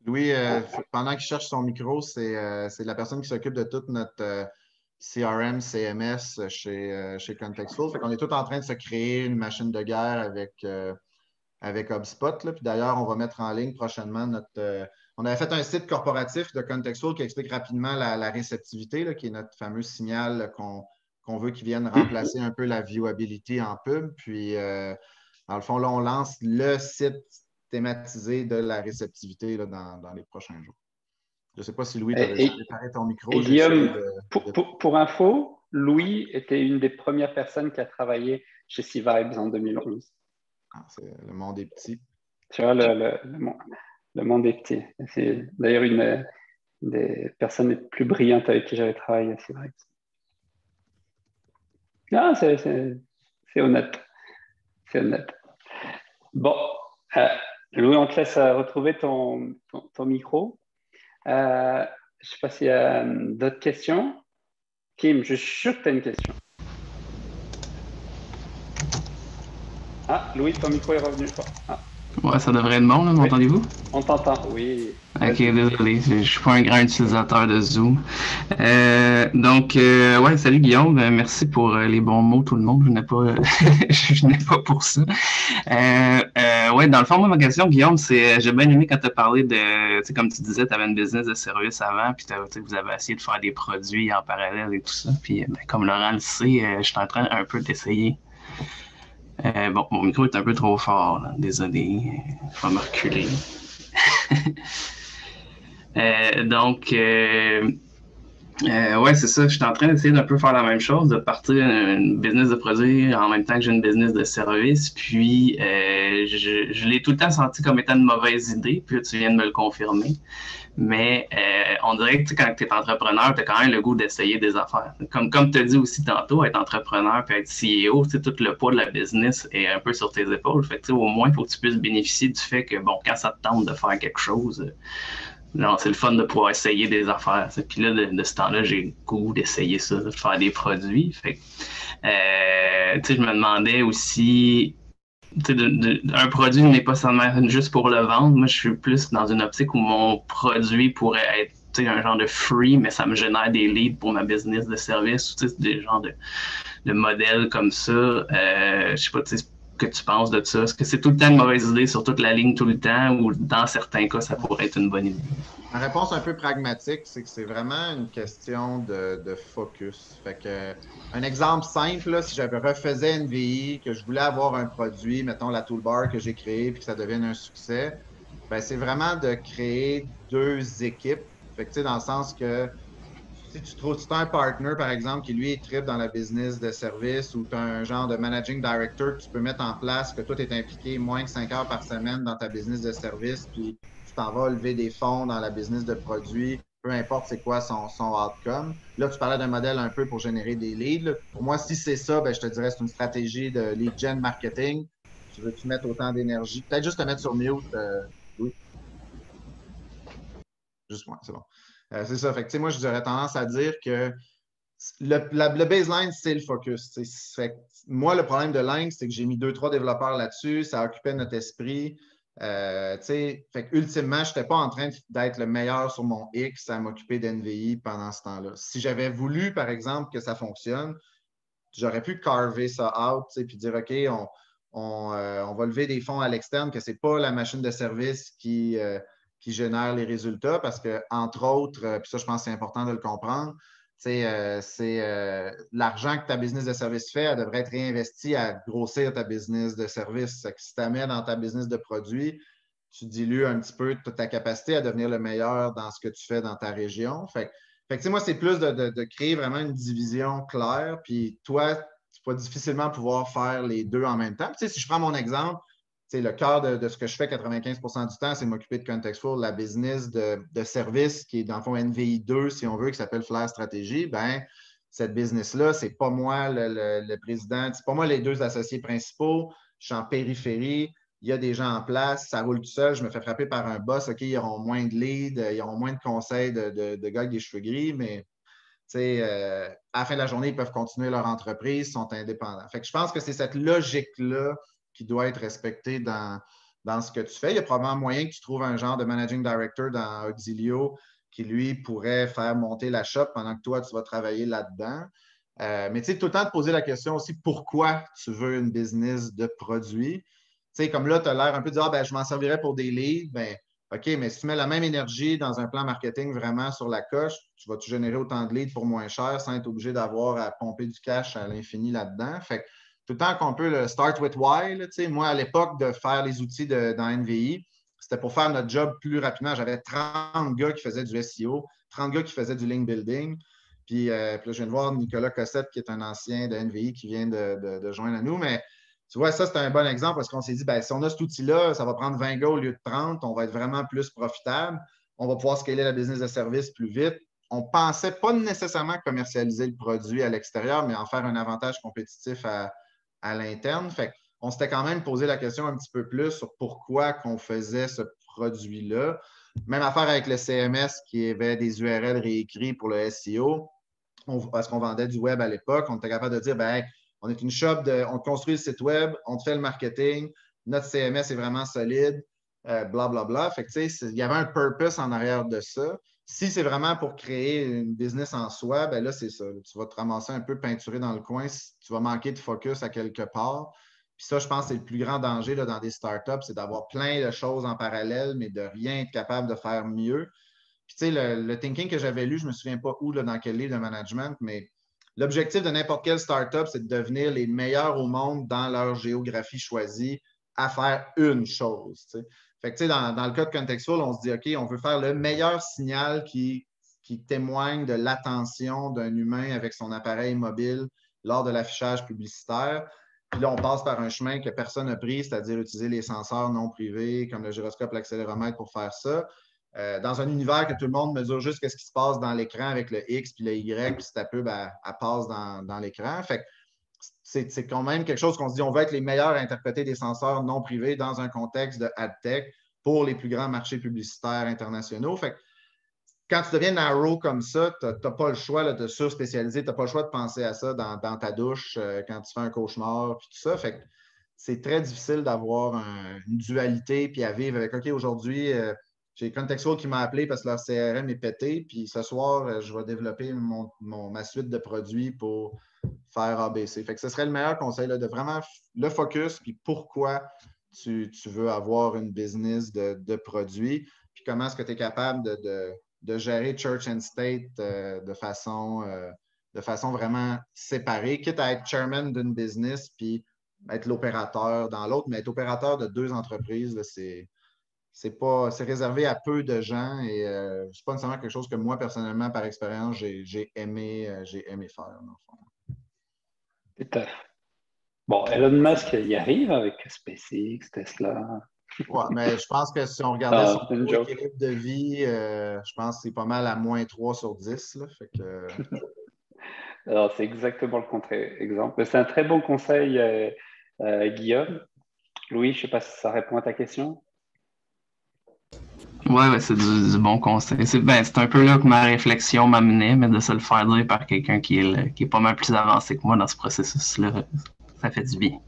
Louis, pendant qu'il cherche son micro, c'est la personne qui s'occupe de toute notre CRM, CMS chez, chez Contextful. Fait qu'on est tout en train de se créer une machine de guerre avec, avec HubSpot. Puis d'ailleurs, on va mettre en ligne prochainement notre. on avait fait un site corporatif de Contextful qui explique rapidement la, réceptivité, qui est notre fameux signal qu'on veut qu'ils viennent remplacer un peu la viewability en pub. Puis, euh, dans le fond, là, on lance le site thématisé de la réceptivité dans, les prochains jours. Je ne sais pas si Louis, préparé ton micro. pour, info, Louis était une des premières personnes qui a travaillé chez C-Vibes en 2011. Ah, le monde est petit. Tu vois, le, le, monde, est petit. C'est d'ailleurs une des personnes les plus brillantes avec qui j'avais travaillé à C-Vibes. Ah, c'est honnête. C'est honnête. Bon, euh, Louis, on te laisse euh, retrouver ton, ton, micro. Euh, je ne sais pas s'il y a d'autres questions. Kim, je suis sûr que tu as une question. Ah, Louis, ton micro est revenu. Ah. Ouais, ça devrait être bon, là, m'entendez-vous? On t'entend, oui. Ok, désolé, je suis pas un grand utilisateur de Zoom. Euh, donc, euh, ouais, salut Guillaume, euh, merci pour euh, les bons mots, tout le monde. Je n'ai pas, je n'ai pas pour ça. Euh, ouais, dans le fond, moi, ma question, Guillaume, c'est, j'ai bien aimé quand tu as parlé de, tu sais, comme tu disais, tu avais une business de service avant, puis vous avez essayé de faire des produits en parallèle et tout ça. Puis, ben, comme Laurent le sait, je suis en train un peu d'essayer euh, bon, mon micro est un peu trop fort, désolé. Je vais me reculer. Euh, donc, euh, ouais, c'est ça. Je suis en train d'essayer d'un peu faire la même chose, de partir une business de produits en même temps que j'ai une business de service. Puis, je, je l'ai tout le temps senti comme étant une mauvaise idée. Puis, tu viens de me le confirmer. Mais euh, on dirait que quand tu es entrepreneur, tu as quand même le goût d'essayer des affaires. Comme, comme tu as dit aussi tantôt, être entrepreneur puis être CEO, tout le poids de la business est un peu sur tes épaules. Fait au moins, il faut que tu puisses bénéficier du fait que, bon, quand ça te tente de faire quelque chose, euh, c'est le fun de pouvoir essayer des affaires. Puis là, de, ce temps-là, j'ai le goût d'essayer ça, de faire des produits. Fait euh, je me demandais aussi un produit n'est pas seulement juste pour le vendre. Moi, je suis plus dans une optique où mon produit pourrait être un genre de free, mais ça me génère des leads pour ma business de service, des genres de, de modèles comme ça. Euh, je sais pas ce que tu penses de ça? Est-ce que c'est tout le temps une mauvaise idée sur toute la ligne tout le temps ou dans certains cas, ça pourrait être une bonne idée? Ma réponse un peu pragmatique, c'est que c'est vraiment une question de, focus. Fait que, un exemple simple, si j'avais refait une VI, que je voulais avoir un produit, mettons la toolbar que j'ai créée, puis que ça devienne un succès, ben, c'est vraiment de créer deux équipes. Fait que, dans le sens que si tu trouves tu as un partner, par exemple, qui lui est trip dans la business de service ou tu as un genre de managing director que tu peux mettre en place, que toi, tu es impliqué moins que cinq heures par semaine dans ta business de service, puis t'en vas lever des fonds dans la business de produits, peu importe c'est quoi son, son outcome. Là, tu parlais d'un modèle un peu pour générer des leads. Pour moi, si c'est ça, ben, je te dirais c'est une stratégie de lead gen marketing. Tu veux-tu mettre autant d'énergie? Peut-être juste te mettre sur mute. Euh, oui. Juste moi, c'est bon. Euh, c'est ça. Fait que, moi, je dirais tendance à dire que le, baseline, c'est le focus. moi, le problème de Link, c'est que j'ai mis deux, trois développeurs là-dessus. Ça occupait notre esprit. Euh, fait ultimement, je n'étais pas en train d'être le meilleur sur mon X à m'occuper d'NVI pendant ce temps-là. Si j'avais voulu, par exemple, que ça fonctionne, j'aurais pu carver ça out et dire OK, on, euh, on, va lever des fonds à l'externe, que ce n'est pas la machine de service qui, qui génère les résultats parce que, entre autres, puis ça, je pense que c'est important de le comprendre, euh, c'est euh, l'argent que ta business de service fait, elle devrait être réinvesti à grossir ta business de service. si tu mets dans ta business de produit, tu dilues un petit peu toute ta capacité à devenir le meilleur dans ce que tu fais dans ta région. Fait, fait moi, c'est plus de, créer vraiment une division claire. Puis toi, tu vas difficilement pouvoir faire les deux en même temps. si je prends mon exemple, le cœur de, ce que je fais 95% du temps, c'est m'occuper de Contextful, la business de, service qui est dans le fond NVI 2, si on veut, qui s'appelle Flair Stratégie. Ben, cette business-là, ce n'est pas moi le, président, c'est pas moi les deux associés principaux. Je suis en périphérie, il y a des gens en place, ça roule tout seul, je me fais frapper par un boss, OK, ils auront moins de leads, ils auront moins de conseils de, de gars avec des cheveux gris, mais euh, à la fin de la journée, ils peuvent continuer leur entreprise, sont indépendants. Fait je pense que c'est cette logique-là qui doit être respecté dans, dans ce que tu fais. Il y a probablement moyen que tu trouves un genre de managing director dans Auxilio qui, lui, pourrait faire monter la shop pendant que toi, tu vas travailler là-dedans. Euh, mais tu sais, tout le temps de poser la question aussi pourquoi tu veux une business de produits? Tu sais, comme là, tu as l'air un peu de dire ah, ben, je m'en servirais pour des leads. Ben, OK, mais si tu mets la même énergie dans un plan marketing vraiment sur la coche, tu vas te générer autant de leads pour moins cher sans être obligé d'avoir à pomper du cash à l'infini là-dedans? Fait que tout le temps qu'on peut le start with why, moi, à l'époque de faire les outils de, dans NVI, c'était pour faire notre job plus rapidement. J'avais 30 gars qui faisaient du SEO, 30 gars qui faisaient du link building. Puis, euh, puis là, je viens de voir Nicolas Cossette, qui est un ancien de NVI, qui vient de, joindre à nous. Mais tu vois, ça, c'est un bon exemple parce qu'on s'est dit, ben, si on a cet outil-là, ça va prendre 20 gars au lieu de 30, on va être vraiment plus profitable. On va pouvoir scaler la business de service plus vite. On pensait pas nécessairement commercialiser le produit à l'extérieur, mais en faire un avantage compétitif à, à l'interne. Fait on s'était quand même posé la question un petit peu plus sur pourquoi qu'on faisait ce produit-là. Même affaire avec le CMS qui avait des URL réécrits pour le SEO, parce qu'on vendait du web à l'époque, on était capable de dire, ben, on est une shop, de, on construit le site web, on fait le marketing, notre CMS est vraiment solide, blablabla. Euh, bla, bla. Fait il y avait un purpose en arrière de ça. Si c'est vraiment pour créer une business en soi, ben là, c'est ça. Tu vas te ramasser un peu peinturé dans le coin, tu vas manquer de focus à quelque part. Puis ça, je pense que c'est le plus grand danger là, dans des startups, c'est d'avoir plein de choses en parallèle, mais de rien être capable de faire mieux. Puis tu sais, le, thinking que j'avais lu, je ne me souviens pas où, là, dans quel livre de management, mais l'objectif de n'importe quelle startup, c'est de devenir les meilleurs au monde dans leur géographie choisie à faire une chose. Fait que, dans, dans le cas de Contextual, on se dit, OK, on veut faire le meilleur signal qui, qui témoigne de l'attention d'un humain avec son appareil mobile lors de l'affichage publicitaire. Puis là, on passe par un chemin que personne n'a pris, c'est-à-dire utiliser les senseurs non privés comme le gyroscope, l'accéléromètre pour faire ça. Euh, dans un univers que tout le monde mesure juste ce qui se passe dans l'écran avec le X puis le Y, puis c'est pub, elle, passe dans, dans l'écran. Fait c'est quand même quelque chose qu'on se dit, on va être les meilleurs à interpréter des senseurs non privés dans un contexte de AdTech pour les plus grands marchés publicitaires internationaux. Fait quand tu deviens narrow comme ça, tu n'as pas le choix de sur-spécialiser, tu n'as pas le choix de penser à ça dans, ta douche euh, quand tu fais un cauchemar, puis tout ça. Fait c'est très difficile d'avoir une dualité puis à vivre avec OK, aujourd'hui, euh, j'ai Contextual qui m'a appelé parce que leur CRM est pété, puis ce soir, euh, je vais développer ma suite de produits pour faire ABC. Fait que ce serait le meilleur conseil de vraiment le focus, puis pourquoi tu, veux avoir une business de, produits, puis comment est-ce que tu es capable de, gérer Church and State euh, de, façon, euh, de façon vraiment séparée, quitte à être chairman d'une business, puis être l'opérateur dans l'autre, mais être opérateur de deux entreprises, c'est c'est réservé à peu de gens et euh, c'est pas nécessairement quelque chose que moi personnellement par expérience j'ai aimé euh, j'ai aimé faire Bon, Elon Musk y arrive avec SpaceX, Tesla. Mais je pense que si on regardait ah, son équilibre de vie, euh, je pense que c'est pas mal à moins 3 sur 10. Là, fait que... Alors, c'est exactement le contre-exemple. C'est un très bon conseil, Guillaume. Louis, je ne sais pas si ça répond à ta question. Ouais, c'est du, bon conseil. C'est ben, un peu là que ma réflexion m'amenait, mais de se le faire dire par quelqu'un qui est, qui est pas mal plus avancé que moi dans ce processus-là, ça fait du bien.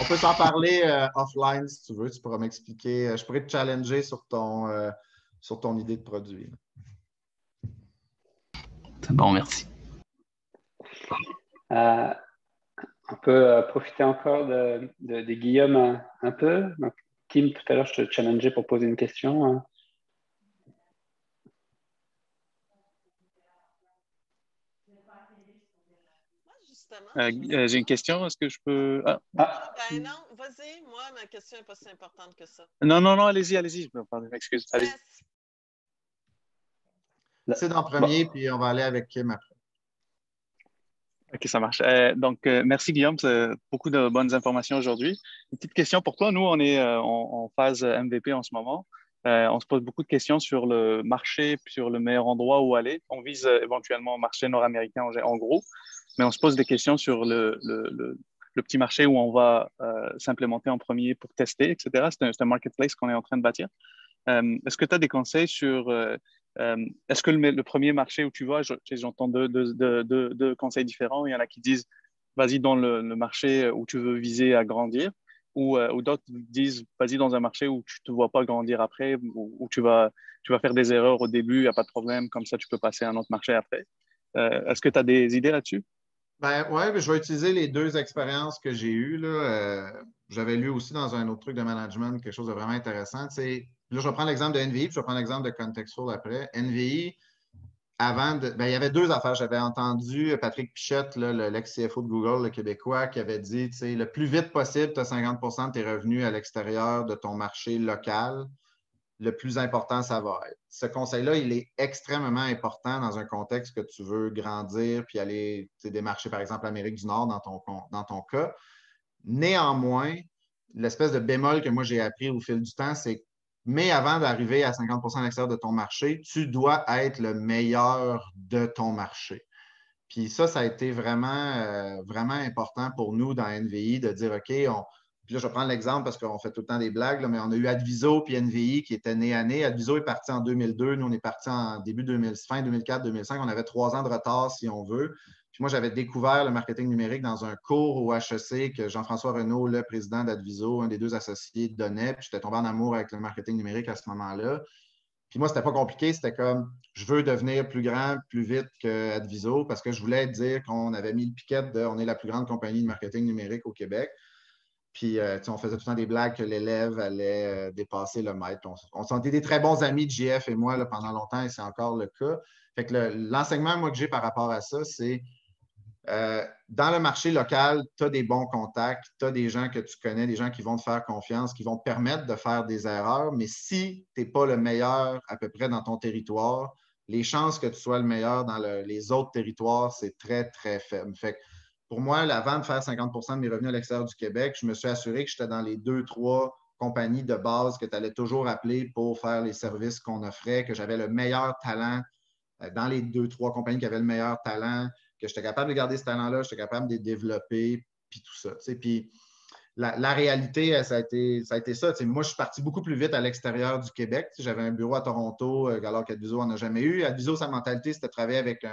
On peut t'en parler euh, offline si tu veux. Tu pourras m'expliquer. Euh, je pourrais te challenger sur ton, euh, sur ton idée de produit. C'est bon, merci. on peut profiter encore de, de, Guillaume un, un peu. Donc, Kim, tout à l'heure, je te challengeais pour poser une question. Hein. Euh, euh, j'ai une question. Est-ce que je peux. Ah. ah. Ben non, vas-y. Moi, ma question n'est pas si importante que ça. Non, non, non, allez-y, allez-y. Je me excuse. Allez. C'est en premier, puis on va aller avec Kim après. OK, ça marche. Euh, donc, euh, merci Guillaume, beaucoup de bonnes informations aujourd'hui. Une petite question pour toi. Nous, on est euh, en, phase MVP en ce moment. on se pose beaucoup de questions sur le marché, sur le meilleur endroit où aller. On vise éventuellement le marché nord-américain en, gros, mais on se pose des questions sur le, petit marché où on va s'implémenter en premier pour tester, etc. C'est un, marketplace qu'on est en train de bâtir. Est-ce que tu as des conseils sur est-ce que le, premier marché où tu vas, j'entends deux, conseils différents. Il y en a qui disent vas-y dans le, marché où tu veux viser à grandir. ou, ou d'autres disent vas-y dans un marché où tu ne te vois pas grandir après, où, tu, vas, faire des erreurs au début, il n'y a pas de problème, comme ça tu peux passer à un autre marché après. Est-ce que tu as des idées là-dessus? Ben, oui, je vais utiliser les deux expériences que j'ai eues. J'avais lu aussi dans un autre truc de management quelque chose de vraiment intéressant. Là, je vais prendre l'exemple de NVI, puis je vais prendre l'exemple de Contextful après. NVI, avant de. Ben, il y avait deux affaires. J'avais entendu Patrick Pichette, l'ex-CFO de Google, le Québécois, qui avait dit le plus vite possible, tu as 50% de tes revenus à l'extérieur de ton marché local. Le plus important, ça va être. Ce conseil-là, il est extrêmement important dans un contexte que tu veux grandir puis aller démarcher, par exemple, l'Amérique du Nord dans ton, dans ton cas. Néanmoins, l'espèce de bémol que moi j'ai appris au fil du temps, c'est mais avant d'arriver à 50 à l'extérieur de ton marché, tu dois être le meilleur de ton marché. Puis ça, ça a été vraiment, euh, vraiment important pour nous dans NVI de dire, OK, on, puis là, je vais prendre l'exemple parce qu'on fait tout le temps des blagues, mais on a eu Adviso puis NVI qui étaient nés à nez. Adviso est parti en 2002, nous, on est parti en début 2000, fin 2004, 2005. On avait trois ans de retard, si on veut moi, j'avais découvert le marketing numérique dans un cours au HEC que Jean-François Renault, le président d'Adviso, un des deux associés, donnait. Puis j'étais tombé en amour avec le marketing numérique à ce moment-là. Puis moi, c'était pas compliqué. C'était comme je veux devenir plus grand, plus vite qu'Adviso parce que je voulais dire qu'on avait mis le piquet de on est la plus grande compagnie de marketing numérique au Québec. Puis, euh, on faisait tout le temps des blagues que l'élève allait euh, dépasser le maître. On, on sentait des très bons amis de JF et moi là, pendant longtemps et c'est encore le cas. Fait que l'enseignement, moi, que j'ai par rapport à ça, c'est euh, dans le marché local, tu as des bons contacts, tu as des gens que tu connais, des gens qui vont te faire confiance, qui vont te permettre de faire des erreurs, mais si tu n'es pas le meilleur à peu près dans ton territoire, les chances que tu sois le meilleur dans les autres territoires, c'est très, très faible. Pour moi, avant de faire 50% de mes revenus à l'extérieur du Québec, je me suis assuré que j'étais dans les deux, trois compagnies de base que tu allais toujours appeler pour faire les services qu'on offrait, que j'avais le meilleur talent euh, dans les deux, trois compagnies qui avaient le meilleur talent, que j'étais capable de garder ce talent-là, j'étais capable de les développer, puis tout ça. Puis la, réalité, euh, ça a été ça. Moi, je suis parti beaucoup plus vite à l'extérieur du Québec. J'avais un bureau à Toronto, euh, alors qu'Adviso n'en a jamais eu. Adviso, sa mentalité, c'était de travailler avec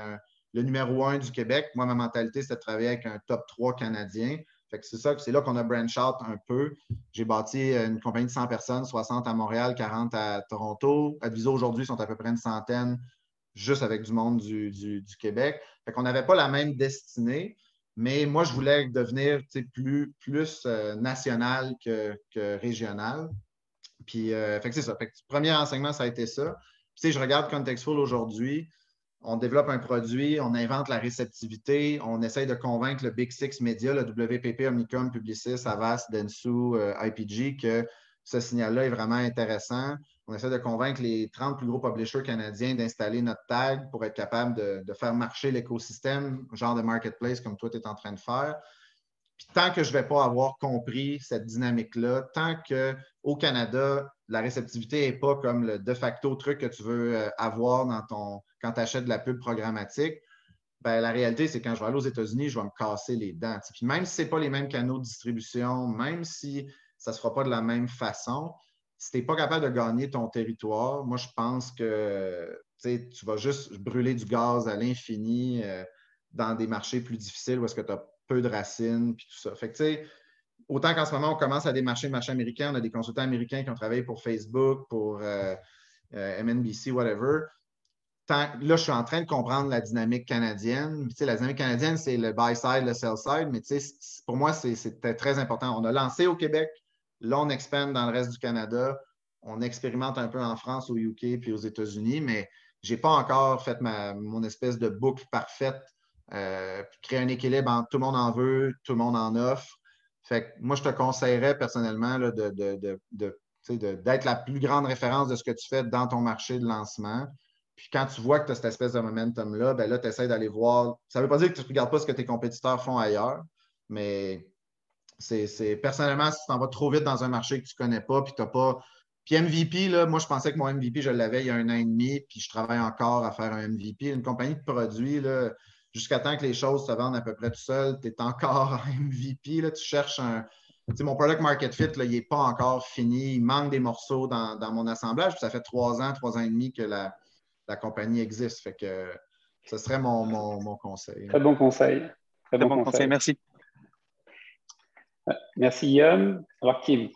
le numéro un du Québec. Moi, ma mentalité, c'était de travailler avec un top 3 canadien. C'est ça, c'est là qu'on a branch out un peu. J'ai bâti une compagnie de 100 personnes, 60 à Montréal, 40 à Toronto. Adviso aujourd'hui sont à peu près une centaine juste avec du monde du, Québec. Fait qu'on n'avait pas la même destinée, mais moi, je voulais devenir plus, euh, national que, régional. Puis, euh, fait que c'est ça. Premier enseignement, ça a été ça. Puis, je regarde Contextful aujourd'hui. On développe un produit, on invente la réceptivité, on essaye de convaincre le Big Six Media, le WPP, Omnicom, Publicis, Avast, Densu, euh, IPG, que ce signal-là est vraiment intéressant. On essaie de convaincre les 30 plus gros publishers canadiens d'installer notre tag pour être capable de, faire marcher l'écosystème, genre de marketplace comme toi, tu es en train de faire. Puis tant que je ne vais pas avoir compris cette dynamique-là, tant qu'au Canada, la réceptivité n'est pas comme le de facto truc que tu veux euh, avoir dans ton, quand tu achètes de la pub programmatique, ben, la réalité, c'est quand je vais aller aux États-Unis, je vais me casser les dents. Puis même si ce n'est pas les mêmes canaux de distribution, même si ça ne se fera pas de la même façon, si tu n'es pas capable de gagner ton territoire, moi, je pense que tu vas juste brûler du gaz à l'infini euh, dans des marchés plus difficiles où est-ce que tu as peu de racines, puis tout ça. Fait autant qu'en ce moment, on commence à démarcher le marché américain, on a des consultants américains qui ont travaillé pour Facebook, pour euh, euh, MNBC, whatever. là, je suis en train de comprendre la dynamique canadienne. la dynamique canadienne, c'est le buy side, le sell side, mais pour moi, c'était très important. On a lancé au Québec, Là, on expand dans le reste du Canada. On expérimente un peu en France, au UK puis aux États-Unis, mais je n'ai pas encore fait mon espèce de boucle parfaite, euh, créer un équilibre entre tout le monde en veut, tout le monde en offre. Fait moi, je te conseillerais personnellement d'être la plus grande référence de ce que tu fais dans ton marché de lancement. Puis quand tu vois que tu as cette espèce de momentum-là, ben là, tu essaies d'aller voir. Ça ne veut pas dire que tu ne regardes pas ce que tes compétiteurs font ailleurs, mais c'est personnellement, si tu t'en vas trop vite dans un marché que tu ne connais pas, puis tu n'as pas. Puis MVP, là, moi, je pensais que mon MVP, je l'avais il y a un an et demi, puis je travaille encore à faire un MVP. Une compagnie de produits, jusqu'à temps que les choses se vendent à peu près tout seul, tu es encore en MVP. Là, tu cherches un. Tu sais, mon product market fit, là, il n'est pas encore fini. Il manque des morceaux dans, mon assemblage. Puis ça fait trois ans, trois ans et demi que la, compagnie existe. Fait que ce serait mon, conseil. Très bon conseil. Très, bon, conseil. Merci. Merci Guillaume. Alors Kim.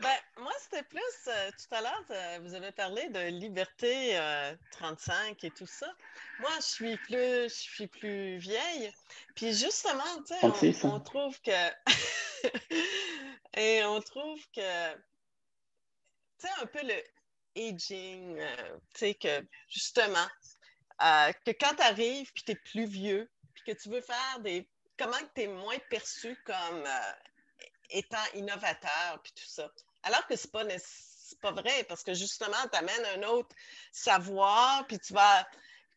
Ben, moi, c'était plus, euh, tout à l'heure, euh, vous avez parlé de liberté 35 et tout ça. Moi, je suis plus, je suis plus vieille. Puis justement, tu sais, on, on, trouve que... et on trouve que, tu sais, un peu le aging, tu sais, que justement, que quand tu arrives, puis tu es plus vieux, puis que tu veux faire des comment tu es moins perçu comme euh, étant innovateur, puis tout ça. Alors que c'est pas, pas vrai, parce que justement, tu amènes un autre savoir, puis tu vas,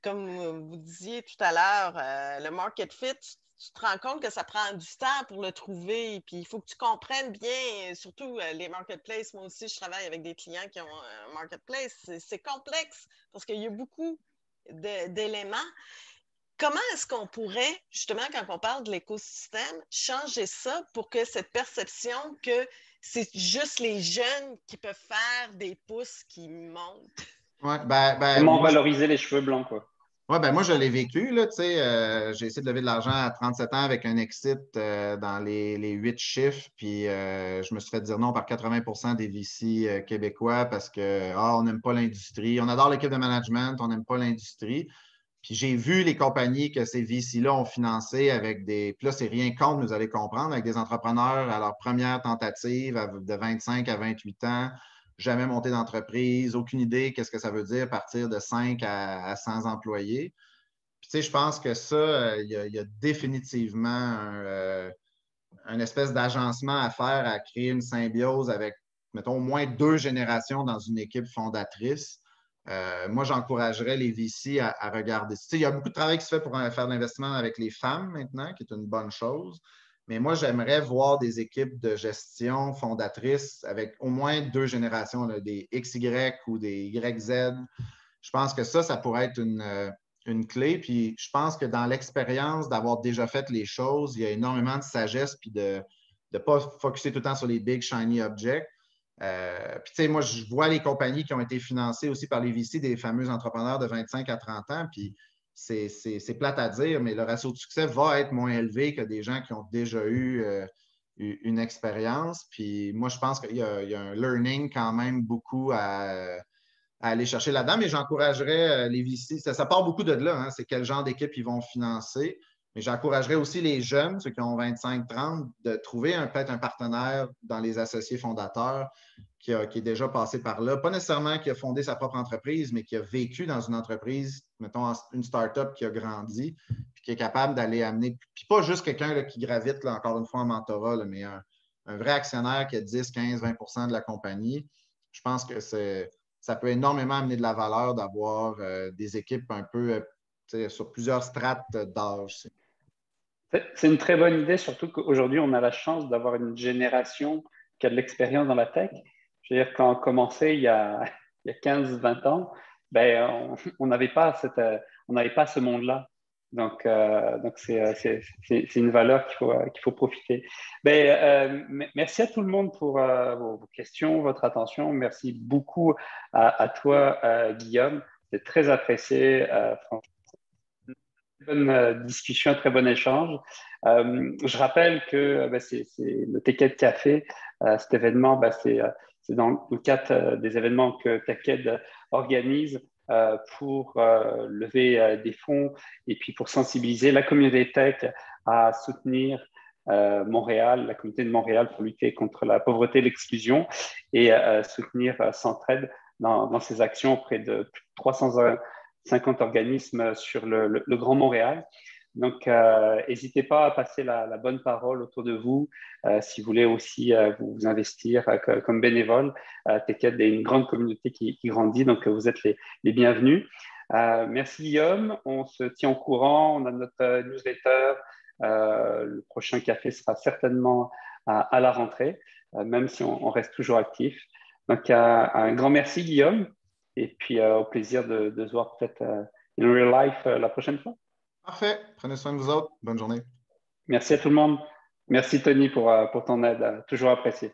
comme vous disiez tout à l'heure, euh, le market fit, tu, te rends compte que ça prend du temps pour le trouver, puis il faut que tu comprennes bien, surtout euh, les marketplaces. Moi aussi, je travaille avec des clients qui ont un marketplace. C'est complexe parce qu'il y a beaucoup d'éléments comment est-ce qu'on pourrait, justement, quand on parle de l'écosystème, changer ça pour que cette perception que c'est juste les jeunes qui peuvent faire des pouces qui montent? Ouais, ben, ben, Comment valoriser les cheveux blancs, quoi? Oui, ben moi, je l'ai vécu. Là, euh, j'ai essayé de lever de l'argent à 37 ans avec un exit euh, dans les, huit chiffres. Puis euh, je me suis fait dire non par 80% des VC québécois parce que ah, on n'aime pas l'industrie. On adore l'équipe de management, on n'aime pas l'industrie. Puis j'ai vu les compagnies que ces VC-là ont financées avec des. Puis là, c'est rien contre, vous allez comprendre, avec des entrepreneurs à leur première tentative de 25 à 28 ans, jamais monté d'entreprise, aucune idée qu'est-ce que ça veut dire partir de 5 à, 100 employés. Puis tu sais, je pense que ça, euh, il y, a, définitivement un, euh, espèce d'agencement à faire à créer une symbiose avec, mettons, au moins deux générations dans une équipe fondatrice euh, moi, j'encouragerais les VC à, regarder. il y a beaucoup de travail qui se fait pour faire de l'investissement avec les femmes maintenant, qui est une bonne chose. Mais moi, j'aimerais voir des équipes de gestion fondatrices avec au moins deux générations, des XY ou des YZ. Je pense que ça, ça pourrait être une, euh, une clé. Puis je pense que dans l'expérience d'avoir déjà fait les choses, il y a énormément de sagesse puis de ne pas focuser tout le temps sur les big shiny objects. Euh, puis, tu sais, moi, je vois les compagnies qui ont été financées aussi par les VC des fameux entrepreneurs de 25 à 30 ans. Puis, c'est plate à dire, mais le ratio de succès va être moins élevé que des gens qui ont déjà eu euh, une expérience. Puis, moi, je pense qu'il y, a un learning quand même beaucoup à, aller chercher là-dedans, mais j'encouragerais euh, les VC. Ça, part beaucoup de là. Hein, c'est quel genre d'équipe ils vont financer. Mais j'encouragerais aussi les jeunes, ceux qui ont 25-30, de trouver peut-être un partenaire dans les associés fondateurs qui, est déjà passé par là. Pas nécessairement qui a fondé sa propre entreprise, mais qui a vécu dans une entreprise, mettons une start-up qui a grandi, puis qui est capable d'aller amener, puis pas juste quelqu'un qui gravite, là, encore une fois, en mentorat, mais un, vrai actionnaire qui a 10, 15, 20% de la compagnie. Je pense que ça peut énormément amener de la valeur d'avoir euh, des équipes un peu euh, sur plusieurs strates d'âge. C'est une très bonne idée, surtout qu'aujourd'hui, on a la chance d'avoir une génération qui a de l'expérience dans la tech. Je veux dire, quand on commençait il y a, a 15-20 ans, ben, on n'avait pas, pas ce monde-là. Donc, euh, donc c'est, une valeur qu'il faut, qu'il faut profiter. Ben, euh, merci à tout le monde pour euh, vos, questions, votre attention. Merci beaucoup à, à toi, Guillaume. C'est très apprécié, franchement bonne euh, discussion, un très bon échange. Euh, je rappelle que euh, bah, c'est le Ticket Café, cet événement, bah, c'est dans le cadre des événements que TechEd organise pour lever des fonds et puis pour sensibiliser la communauté tech à soutenir Montréal, la communauté de Montréal pour lutter contre la pauvreté et l'exclusion et soutenir Centraide dans, dans, ses actions auprès de plus de 300 50 organismes sur le, Grand Montréal. Donc, euh, n'hésitez pas à passer la, bonne parole autour de vous euh, si vous voulez aussi euh, vous, investir comme bénévole. TechEd est une grande communauté qui, grandit, donc vous êtes les, bienvenus. merci Guillaume, on se tient au courant, on a notre newsletter. le prochain café sera certainement à, la rentrée, même si on, reste toujours actif. Donc, un grand merci Guillaume. Et puis, euh, au plaisir de, se voir peut-être euh, in real life euh, la prochaine fois. Parfait. Prenez soin de vous autres. Bonne journée. Merci à tout le monde. Merci, Tony, pour, pour ton aide. Toujours apprécié.